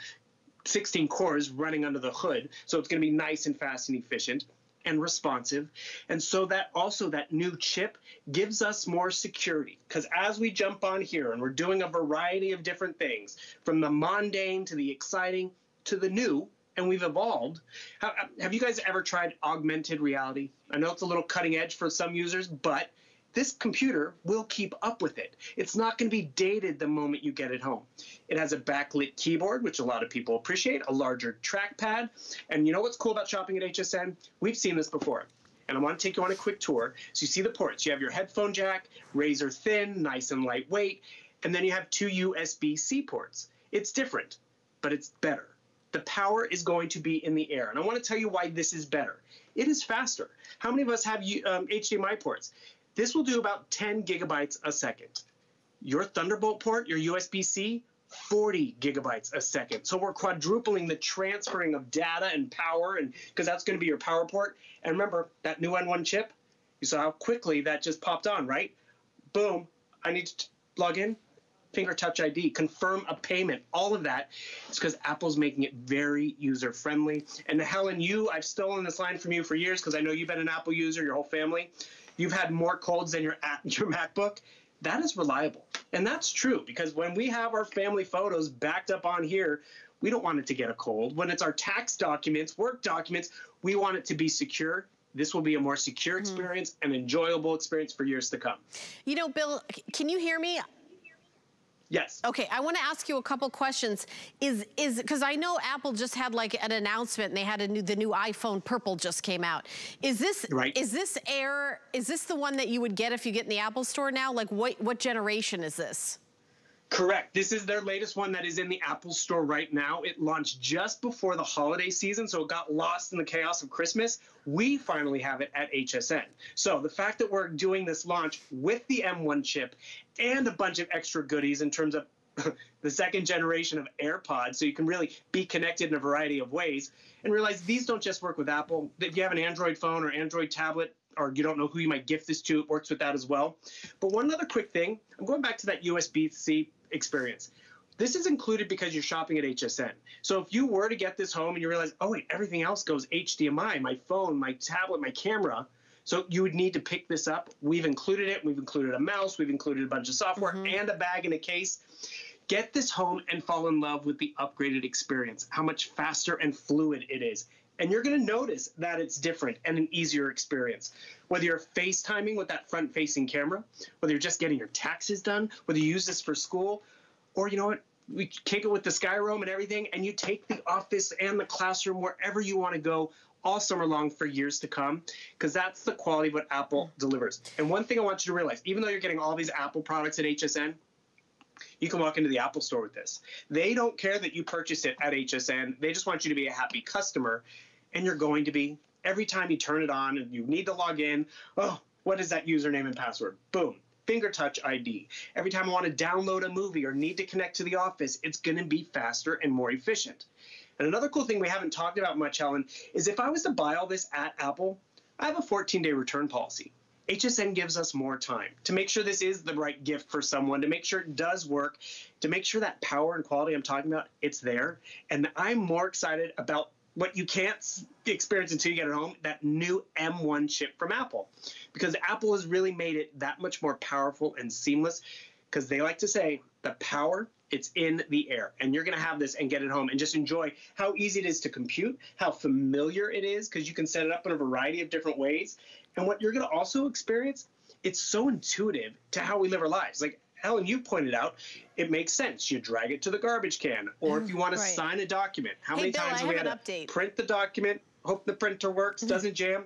Speaker 4: 16 cores running under the hood. So it's going to be nice and fast and efficient and responsive. And so that also that new chip gives us more security because as we jump on here and we're doing a variety of different things from the mundane to the exciting to the new, and we've evolved. Have, you guys ever tried augmented reality? I know it's a little cutting edge for some users, but this computer will keep up with it. It's not going to be dated the moment you get it home. It has a backlit keyboard, which a lot of people appreciate, a larger trackpad. And you know what's cool about shopping at HSN? We've seen this before. And I want to take you on a quick tour. So you see the ports. You have your headphone jack, razor thin, nice and lightweight. And then you have two USB C ports. It's different, but it's better the power is going to be in the air. And I want to tell you why this is better. It is faster. How many of us have um, HDMI ports? This will do about 10 gigabytes a second. Your Thunderbolt port, your USB-C, 40 gigabytes a second. So we're quadrupling the transferring of data and power, and because that's going to be your power port. And remember that new M1 chip. You saw how quickly that just popped on, right? Boom. I need to log in finger touch ID, confirm a payment, all of that. It's because Apple's making it very user friendly. And Helen, you, I've stolen this line from you for years because I know you've been an Apple user, your whole family. You've had more colds than your your MacBook. That is reliable. And that's true because when we have our family photos backed up on here, we don't want it to get a cold. When it's our tax documents, work documents, we want it to be secure this will be a more secure mm-hmm. experience mm. and enjoyable experience for years to come.
Speaker 1: You know, Bill, can you hear me?
Speaker 4: Yes.
Speaker 1: Okay, I want to ask you a couple questions. Is is because I know Apple just had like an announcement and they had a new the new iPhone purple just came out. Is this
Speaker 4: right.
Speaker 1: is this Air is this the one that you would get if you get in the Apple store now? Like what what generation is this?
Speaker 4: Correct. This is their latest one that is in the Apple Store right now. It launched just before the holiday season, so it got lost in the chaos of Christmas. We finally have it at HSN. So the fact that we're doing this launch with the M1 chip and a bunch of extra goodies in terms of the second generation of AirPods, so you can really be connected in a variety of ways, and realize these don't just work with Apple. If you have an Android phone or Android tablet, or you don't know who you might gift this to, it works with that as well. But one other quick thing, I'm going back to that USB-C experience. This is included because you're shopping at HSN. So if you were to get this home and you realize, oh wait, everything else goes HDMI, my phone, my tablet, my camera, so you would need to pick this up. We've included it. We've included a mouse. We've included a bunch of software mm -hmm. and a bag and a case. Get this home and fall in love with the upgraded experience, how much faster and fluid it is. And you're going to notice that it's different and an easier experience. Whether you're FaceTiming with that front facing camera, whether you're just getting your taxes done, whether you use this for school, or you know what, we kick it with the Skyroam and everything, and you take the office and the classroom wherever you want to go all summer long for years to come, because that's the quality of what Apple delivers. And one thing I want you to realize, even though you're getting all these Apple products at HSN, you can walk into the Apple store with this. They don't care that you purchase it at HSN. They just want you to be a happy customer, and you're going to be. Every time you turn it on and you need to log in, oh, what is that username and password? Boom, finger touch ID. Every time I want to download a movie or need to connect to the office, it's going to be faster and more efficient. And another cool thing we haven't talked about much, Helen, is if I was to buy all this at Apple, I have a 14 day return policy. HSN gives us more time to make sure this is the right gift for someone, to make sure it does work, to make sure that power and quality I'm talking about, it's there. And I'm more excited about what you can't experience until you get it home, that new M1 chip from Apple. Because Apple has really made it that much more powerful and seamless because they like to say the power it's in the air and you're going to have this and get it home and just enjoy how easy it is to compute how familiar it is because you can set it up in a variety of different ways and what you're going to also experience it's so intuitive to how we live our lives like Helen, you pointed out, it makes sense. You drag it to the garbage can, or if you want to right. sign a document, how
Speaker 1: hey,
Speaker 4: many
Speaker 1: Bill,
Speaker 4: times
Speaker 1: have
Speaker 4: we had
Speaker 1: to
Speaker 4: update. print the document, hope the printer works, mm-hmm. doesn't jam,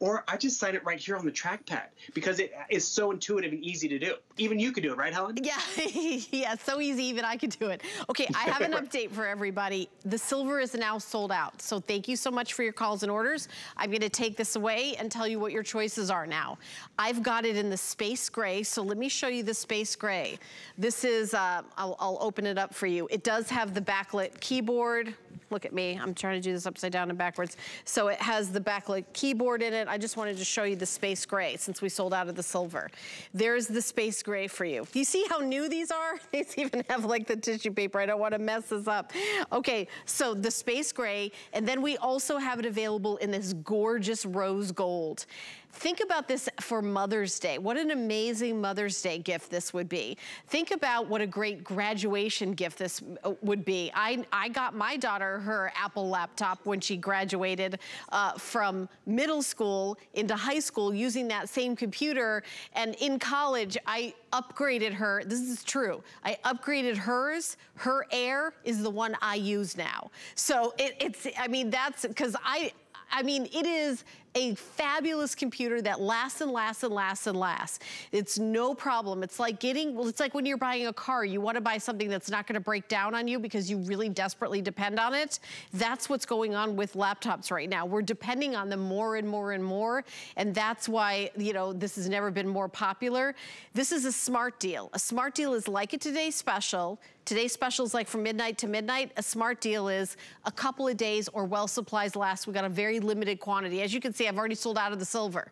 Speaker 4: or I just sign it right here on the trackpad because it is so intuitive and easy to do. Even you could do it, right, Helen?
Speaker 1: Yeah, yeah, so easy, even I could do it. Okay, I have an update for everybody. The silver is now sold out, so thank you so much for your calls and orders. I'm gonna take this away and tell you what your choices are now. I've got it in the space gray, so let me show you the space gray. This is, uh, I'll, I'll open it up for you. It does have the backlit keyboard, Look at me, I'm trying to do this upside down and backwards. So it has the backlit keyboard in it. I just wanted to show you the space gray since we sold out of the silver. There's the space gray for you. You see how new these are? These even have like the tissue paper. I don't want to mess this up. Okay, so the space gray, and then we also have it available in this gorgeous rose gold. Think about this for Mother's Day. What an amazing Mother's Day gift this would be. Think about what a great graduation gift this uh, would be. I, I got my daughter her Apple laptop when she graduated uh, from middle school into high school using that same computer. And in college, I upgraded her. This is true. I upgraded hers. Her Air is the one I use now. So it, it's, I mean, that's because I, I mean, it is a fabulous computer that lasts and lasts and lasts and lasts. It's no problem. It's like getting, well, it's like when you're buying a car, you wanna buy something that's not gonna break down on you because you really desperately depend on it. That's what's going on with laptops right now. We're depending on them more and more and more, and that's why, you know, this has never been more popular. This is a smart deal. A smart deal is like a Today Special. Today's special is like from midnight to midnight. A smart deal is a couple of days or well supplies last. We got a very limited quantity. As you can see, I've already sold out of the silver.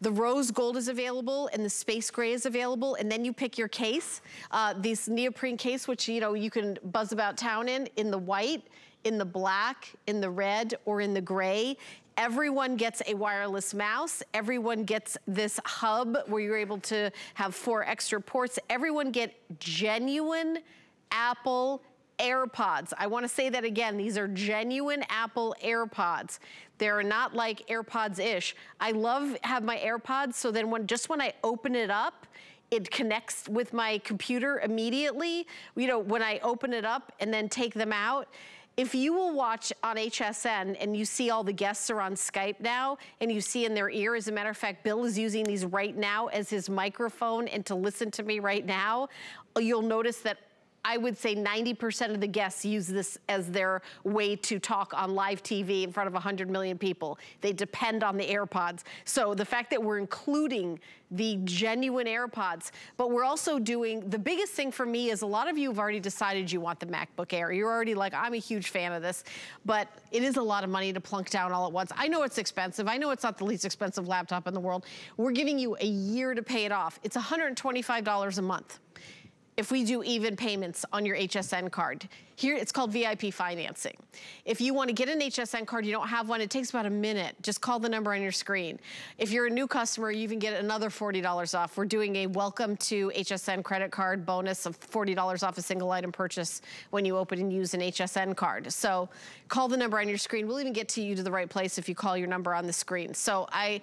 Speaker 1: The rose gold is available and the space gray is available. And then you pick your case, uh, this neoprene case, which, you know, you can buzz about town in, in the white, in the black, in the red, or in the gray. Everyone gets a wireless mouse. Everyone gets this hub where you're able to have four extra ports. Everyone get genuine Apple AirPods. I wanna say that again, these are genuine Apple AirPods. They're not like AirPods-ish. I love have my AirPods so then when just when I open it up, it connects with my computer immediately. You know, when I open it up and then take them out, if you will watch on HSN and you see all the guests are on Skype now and you see in their ear, as a matter of fact, Bill is using these right now as his microphone and to listen to me right now, you'll notice that I would say 90% of the guests use this as their way to talk on live TV in front of 100 million people. They depend on the AirPods. So the fact that we're including the genuine AirPods, but we're also doing, the biggest thing for me is a lot of you have already decided you want the MacBook Air. You're already like, I'm a huge fan of this, but it is a lot of money to plunk down all at once. I know it's expensive. I know it's not the least expensive laptop in the world. We're giving you a year to pay it off. It's $125 a month if we do even payments on your HSN card. Here, it's called VIP financing. If you wanna get an HSN card, you don't have one, it takes about a minute. Just call the number on your screen. If you're a new customer, you even get another $40 off. We're doing a welcome to HSN credit card bonus of $40 off a single item purchase when you open and use an HSN card. So call the number on your screen. We'll even get to you to the right place if you call your number on the screen. So I,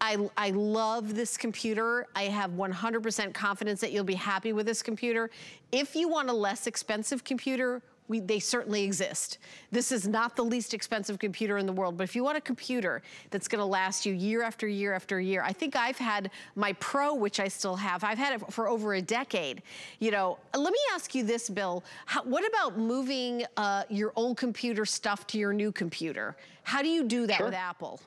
Speaker 1: I, I love this computer. I have 100% confidence that you'll be happy with this computer. If you want a less expensive computer, we, they certainly exist. This is not the least expensive computer in the world, but if you want a computer that's gonna last you year after year after year, I think I've had my Pro, which I still have, I've had it for over a decade. You know, let me ask you this, Bill. How, what about moving uh, your old computer stuff to your new computer? How do you do that
Speaker 4: sure.
Speaker 1: with Apple?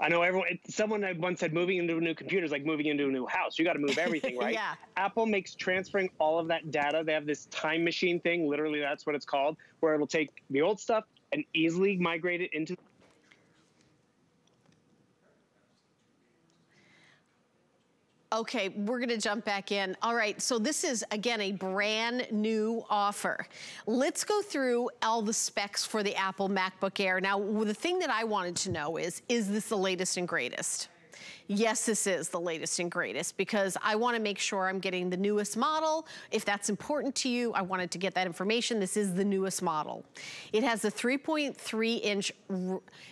Speaker 4: I know everyone. Someone once said moving into a new computer is like moving into a new house. You got to move everything, right?
Speaker 1: yeah.
Speaker 4: Apple makes transferring all of that data. They have this time machine thing. Literally, that's what it's called, where it'll take the old stuff and easily migrate it into
Speaker 1: Okay, we're gonna jump back in. All right, so this is, again, a brand new offer. Let's go through all the specs for the Apple MacBook Air. Now, the thing that I wanted to know is, is this the latest and greatest? Yes, this is the latest and greatest because I wanna make sure I'm getting the newest model. If that's important to you, I wanted to get that information. This is the newest model. It has a 3.3 inch,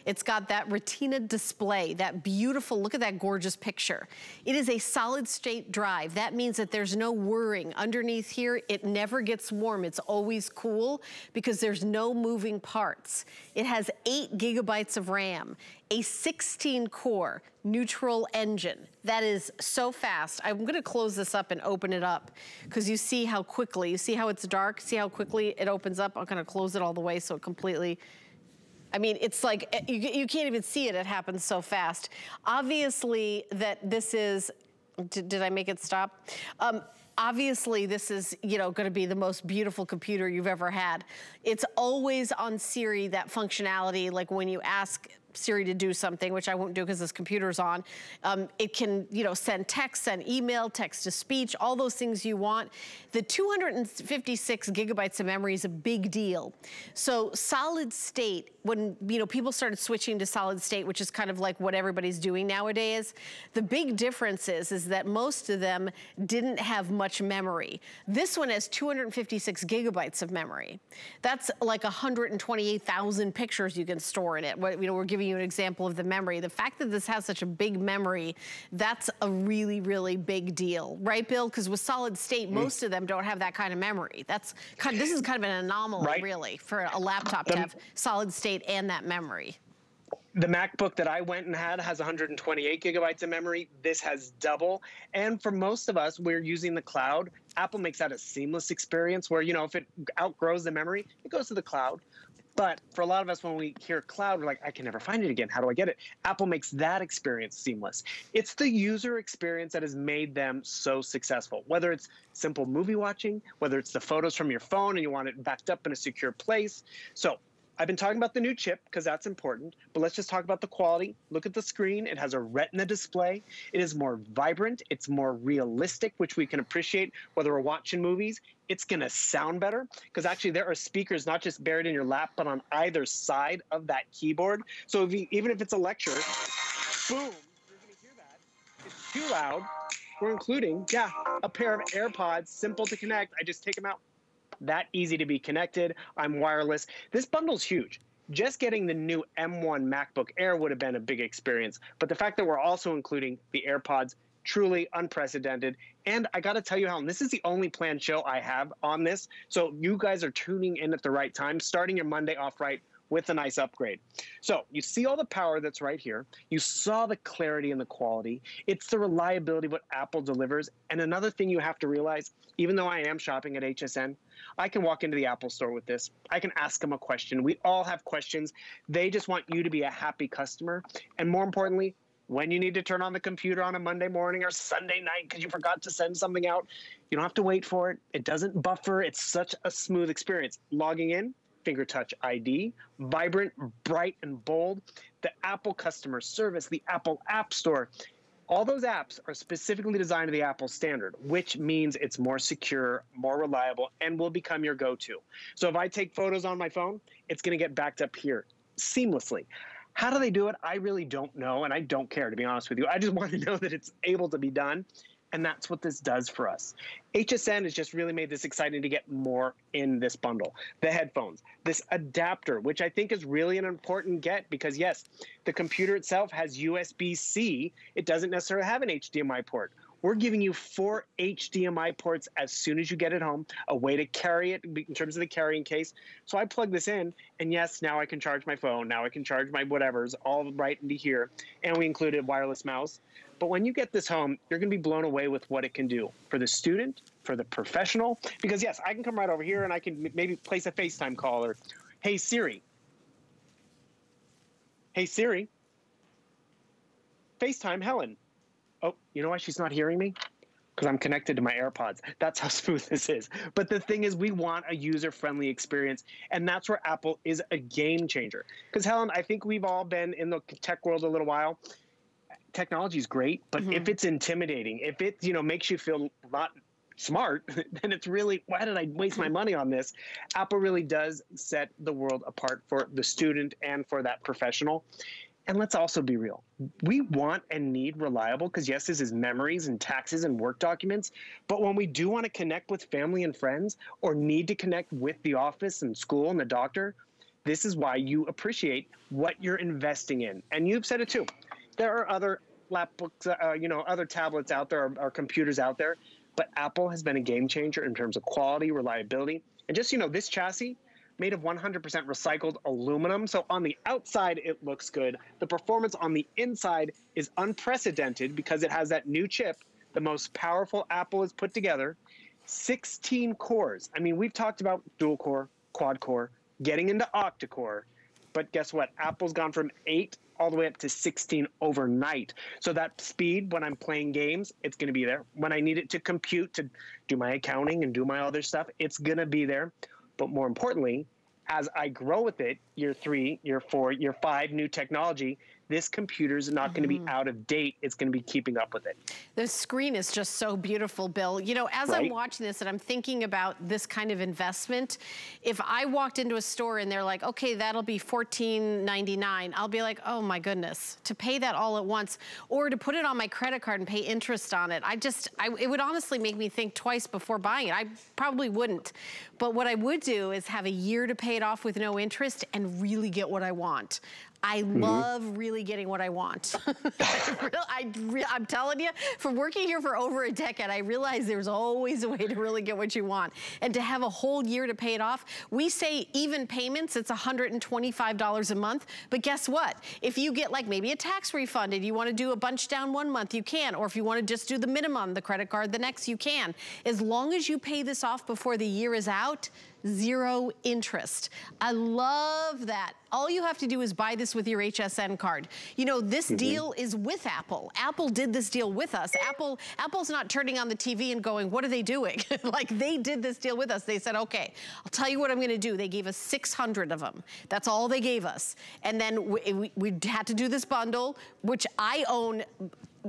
Speaker 1: it's got that retina display, that beautiful, look at that gorgeous picture. It is a solid state drive. That means that there's no whirring. Underneath here, it never gets warm. It's always cool because there's no moving parts. It has eight gigabytes of RAM a 16 core neural engine. That is so fast. I'm gonna close this up and open it up because you see how quickly, you see how it's dark, see how quickly it opens up. I'm gonna close it all the way so it completely, I mean, it's like, eh, you, you can't even see it, it happens so fast. Obviously that this is, did, did I make it stop? Um, obviously this is, you know, gonna be the most beautiful computer you've ever had. It's always on Siri, that functionality, like when you ask Siri to do something, which I won't do because this computer's on. Um, it can, you know, send text, send email, text to speech, all those things you want. The 256 gigabytes of memory is a big deal. So solid state, when, you know, people started switching to solid state, which is kind of like what everybody's doing nowadays, the big difference is, is that most of them didn't have much memory. This one has 256 gigabytes of memory. That's like 128,000 pictures you can store in it. You know, we're giving giving you an example of the memory. The fact that this has such a big memory, that's a really, really big deal. Right, Bill? Because with solid state, mm. most of them don't have that kind of memory. That's kind of, this is kind of an anomaly, right. really, for a laptop the, to have solid state and that memory
Speaker 4: the MacBook that I went and had has 128 gigabytes of memory. This has double. And for most of us, we're using the cloud. Apple makes that a seamless experience where, you know, if it outgrows the memory, it goes to the cloud. But for a lot of us, when we hear cloud, we're like, I can never find it again. How do I get it? Apple makes that experience seamless. It's the user experience that has made them so successful. Whether it's simple movie watching, whether it's the photos from your phone and you want it backed up in a secure place. So I've been talking about the new chip because that's important, but let's just talk about the quality. Look at the screen. It has a retina display. It is more vibrant. It's more realistic, which we can appreciate whether we're watching movies. It's going to sound better because actually there are speakers not just buried in your lap, but on either side of that keyboard. So if you, even if it's a lecture, boom, you're going to hear that. It's too loud. We're including, yeah, a pair of AirPods, simple to connect. I just take them out, that easy to be connected. I'm wireless. This bundle's huge. Just getting the new M1 MacBook Air would have been a big experience, but the fact that we're also including the AirPods truly unprecedented. And I got to tell you, Helen, this is the only planned show I have on this. So you guys are tuning in at the right time, starting your Monday off right with a nice upgrade. So you see all the power that's right here. You saw the clarity and the quality. It's the reliability of what Apple delivers. And another thing you have to realize, even though I am shopping at HSN, I can walk into the Apple store with this. I can ask them a question. We all have questions. They just want you to be a happy customer. And more importantly, when you need to turn on the computer on a Monday morning or Sunday night because you forgot to send something out, you don't have to wait for it. It doesn't buffer. It's such a smooth experience. Logging in, finger touch ID, vibrant, bright, and bold. The Apple customer service, the Apple App Store, all those apps are specifically designed to the Apple standard, which means it's more secure, more reliable, and will become your go to. So if I take photos on my phone, it's going to get backed up here seamlessly. How do they do it? I really don't know, and I don't care, to be honest with you. I just want to know that it's able to be done. And that's what this does for us. HSN has just really made this exciting to get more in this bundle. The headphones, this adapter, which I think is really an important get because, yes, the computer itself has USB C. It doesn't necessarily have an HDMI port. We're giving you four HDMI ports as soon as you get it home, a way to carry it in terms of the carrying case. So I plug this in, and yes, now I can charge my phone. Now I can charge my whatevers all right into here. And we included wireless mouse. But when you get this home, you're going to be blown away with what it can do for the student, for the professional. Because, yes, I can come right over here and I can maybe place a FaceTime call or, hey, Siri. Hey, Siri. FaceTime Helen. Oh, you know why she's not hearing me? Because I'm connected to my AirPods. That's how smooth this is. But the thing is, we want a user friendly experience. And that's where Apple is a game changer. Because, Helen, I think we've all been in the tech world a little while technology is great, but mm-hmm. if it's intimidating, if it you know makes you feel not smart, then it's really why did I waste my money on this? Apple really does set the world apart for the student and for that professional. And let's also be real. We want and need reliable because yes, this is memories and taxes and work documents. But when we do want to connect with family and friends or need to connect with the office and school and the doctor, this is why you appreciate what you're investing in. And you've said it too there are other lapbooks, uh, you know, other tablets out there, or, or computers out there, but Apple has been a game changer in terms of quality, reliability, and just you know, this chassis made of 100% recycled aluminum. So on the outside, it looks good. The performance on the inside is unprecedented because it has that new chip, the most powerful Apple has put together. 16 cores. I mean, we've talked about dual core, quad core, getting into octa core, but guess what? Apple's gone from eight all the way up to 16 overnight. So that speed when I'm playing games, it's going to be there. When I need it to compute to do my accounting and do my other stuff, it's going to be there. But more importantly, as I grow with it, year three, year four, year five, new technology, this computer is not mm-hmm. going to be out of date. It's going to be keeping up with it.
Speaker 1: The screen is just so beautiful, Bill. You know, as right? I'm watching this and I'm thinking about this kind of investment, if I walked into a store and they're like, okay, that'll be $14.99, I'll be like, oh my goodness, to pay that all at once or to put it on my credit card and pay interest on it. I just, I, it would honestly make me think twice before buying it. I probably wouldn't. But what I would do is have a year to pay it off with no interest and really get what I want. I mm -hmm. love really getting what I want. I, am telling you, from working here for over a decade, I realize there's always a way to really get what you want. And to have a whole year to pay it off, we say even payments, it's $125 a month. But guess what? If you get like maybe a tax refund and you want to do a bunch down one month, you can. Or if you want to just do the minimum, the credit card, the next, you can. As long as you pay this off before the year is out, zero interest. I love that. All you have to do is buy this with your HSN card. You know, this mm -hmm. deal is with Apple. Apple did this deal with us. Apple, Apple's not turning on the TV and going, what are they doing? like they did this deal with us. They said, okay, I'll tell you what I'm gonna do. They gave us 600 of them. That's all they gave us. And then we, we, we had to do this bundle, which I own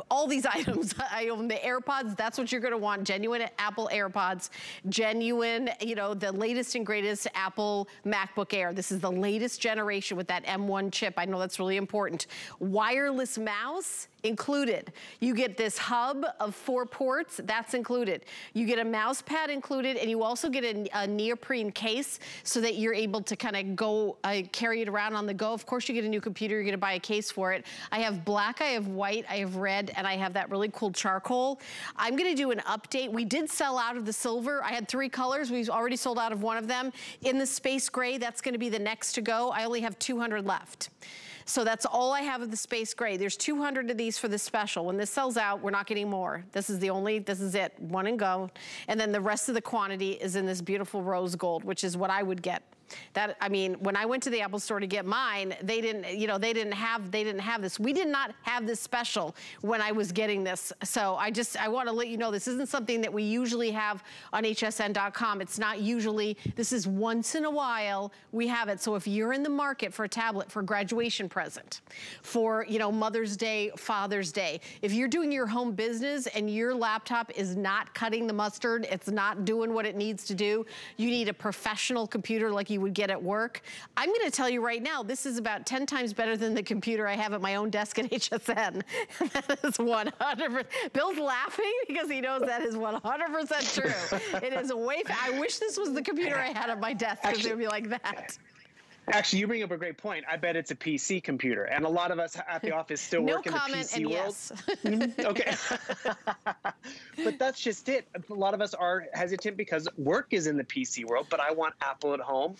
Speaker 1: all these items. I own the AirPods. That's what you're gonna want. Genuine Apple AirPods. Genuine, you know, the latest and greatest Apple MacBook Air. This is the latest generation with that M1 chip. I know that's really important. Wireless mouse included. You get this hub of four ports, that's included. You get a mouse pad included, and you also get a, a neoprene case so that you're able to kind of go, uh, carry it around on the go. Of course, you get a new computer, you're gonna buy a case for it. I have black, I have white, I have red, and I have that really cool charcoal. I'm gonna do an update. We did sell out of the silver. I had three colors. We've already sold out of one of them. In the space gray, that's gonna be the next to go. I only have 200 left. So that's all I have of the space gray. There's 200 of these for the special. When this sells out, we're not getting more. This is the only, this is it, one and go. And then the rest of the quantity is in this beautiful rose gold, which is what I would get that, I mean, when I went to the Apple store to get mine, they didn't, you know, they didn't have, they didn't have this. We did not have this special when I was getting this. So I just, I want to let you know, this isn't something that we usually have on hsn.com. It's not usually, this is once in a while we have it. So if you're in the market for a tablet for graduation present, for, you know, Mother's Day, Father's Day, if you're doing your home business and your laptop is not cutting the mustard, it's not doing what it needs to do, you need a professional computer like you would get at work. I'm gonna tell you right now, this is about 10 times better than the computer I have at my own desk at HSN. that is 100%. Bill's laughing because he knows that is 100% true. it is way, I wish this was the computer I had at my desk because it would be like that.
Speaker 4: Actually, you bring up a great point. I bet it's a PC computer, and a lot of us at the office still
Speaker 1: no
Speaker 4: work in the PC world.
Speaker 1: Yes.
Speaker 4: Mm-hmm. okay, but that's just it. A lot of us are hesitant because work is in the PC world, but I want Apple at home.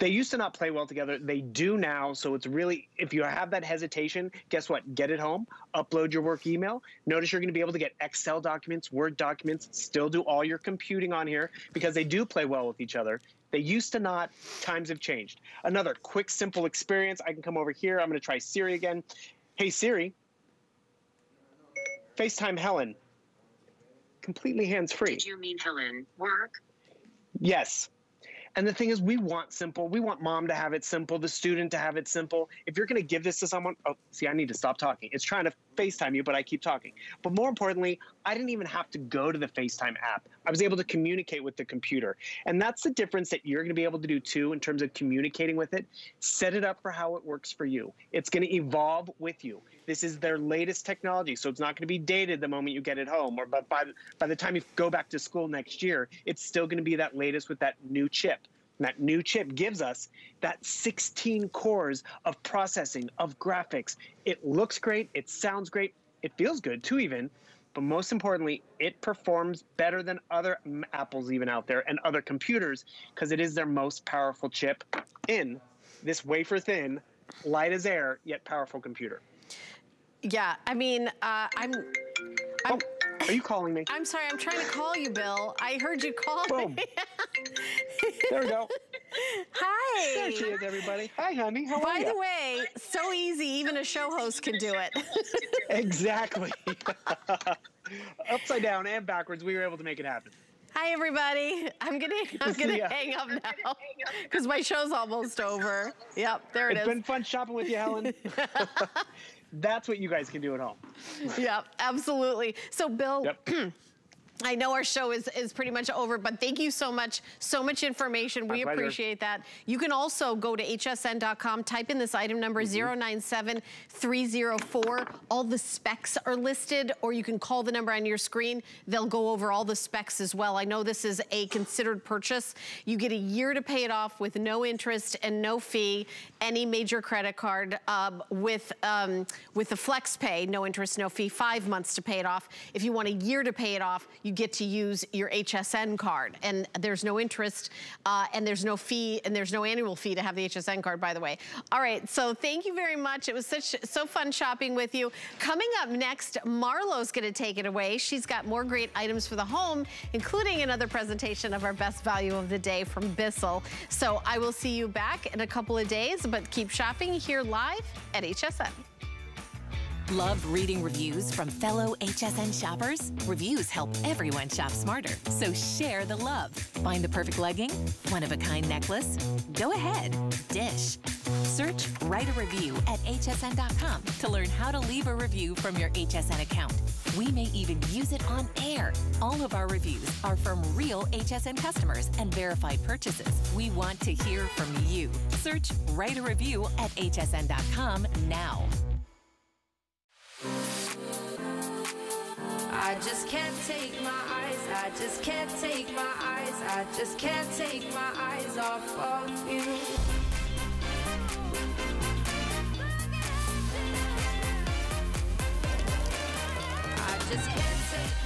Speaker 4: They used to not play well together. They do now. So it's really, if you have that hesitation, guess what? Get it home, upload your work email. Notice you're going to be able to get Excel documents, Word documents, still do all your computing on here because they do play well with each other. They used to not. Times have changed. Another quick, simple experience. I can come over here. I'm going to try Siri again. Hey, Siri. FaceTime Helen. Completely hands free.
Speaker 8: Did you mean Helen? Work?
Speaker 4: Yes. And the thing is, we want simple. We want mom to have it simple, the student to have it simple. If you're going to give this to someone, oh, see, I need to stop talking. It's trying to FaceTime you, but I keep talking. But more importantly, I didn't even have to go to the FaceTime app. I was able to communicate with the computer. And that's the difference that you're going to be able to do too in terms of communicating with it. Set it up for how it works for you. It's going to evolve with you. This is their latest technology, so it's not going to be dated the moment you get it home, or but by by the time you go back to school next year, it's still going to be that latest with that new chip. That new chip gives us that 16 cores of processing of graphics. It looks great, it sounds great, it feels good too, even. But most importantly, it performs better than other Apples even out there and other computers because it is their most powerful chip in this wafer thin, light as air, yet powerful computer.
Speaker 1: Yeah, I mean, uh, I'm, I'm.
Speaker 4: Oh, are you calling me?
Speaker 1: I'm sorry, I'm trying to call you, Bill. I heard you call
Speaker 4: Boom.
Speaker 1: me.
Speaker 4: there we go.
Speaker 1: Hi.
Speaker 4: There she is, everybody. Hi, honey. How
Speaker 1: By
Speaker 4: are you?
Speaker 1: By the way, so easy, even a show host can do it.
Speaker 4: exactly. Upside down and backwards, we were able to make it happen.
Speaker 1: Hi, everybody. I'm gonna, I'm gonna hang up now because my show's almost over. Yep, there it
Speaker 4: It's
Speaker 1: is.
Speaker 4: It's been fun shopping with you, Helen. That's what you guys can do at home.
Speaker 1: Yep, absolutely. So, Bill.
Speaker 4: Yep.
Speaker 1: I know our show is, is pretty much over, but thank you so much. So much information.
Speaker 4: My
Speaker 1: we
Speaker 4: pleasure.
Speaker 1: appreciate that. You can also go to hsn.com, type in this item number
Speaker 4: Mm-hmm.
Speaker 1: 097304. All the specs are listed, or you can call the number on your screen. They'll go over all the specs as well. I know this is a considered purchase. You get a year to pay it off with no interest and no fee. Any major credit card um, with um, with the Flex Pay, no interest, no fee, five months to pay it off. If you want a year to pay it off, you get to use your HSN card, and there's no interest, uh, and there's no fee, and there's no annual fee to have the HSN card, by the way. All right, so thank you very much. It was such so fun shopping with you. Coming up next, Marlo's going to take it away. She's got more great items for the home, including another presentation of our best value of the day from Bissell. So I will see you back in a couple of days, but keep shopping here live at HSN.
Speaker 5: Love reading reviews from fellow HSN shoppers? Reviews help everyone shop smarter, so share the love. Find the perfect legging? One of a kind necklace? Go ahead, dish. Search Write a Review at hsn.com to learn how to leave a review from your HSN account. We may even use it on air. All of our reviews are from real HSN customers and verified purchases. We want to hear from you. Search Write a Review at hsn.com now.
Speaker 9: I just can't take my eyes, I just can't take my eyes, I just can't take my eyes off of you. I just can't take.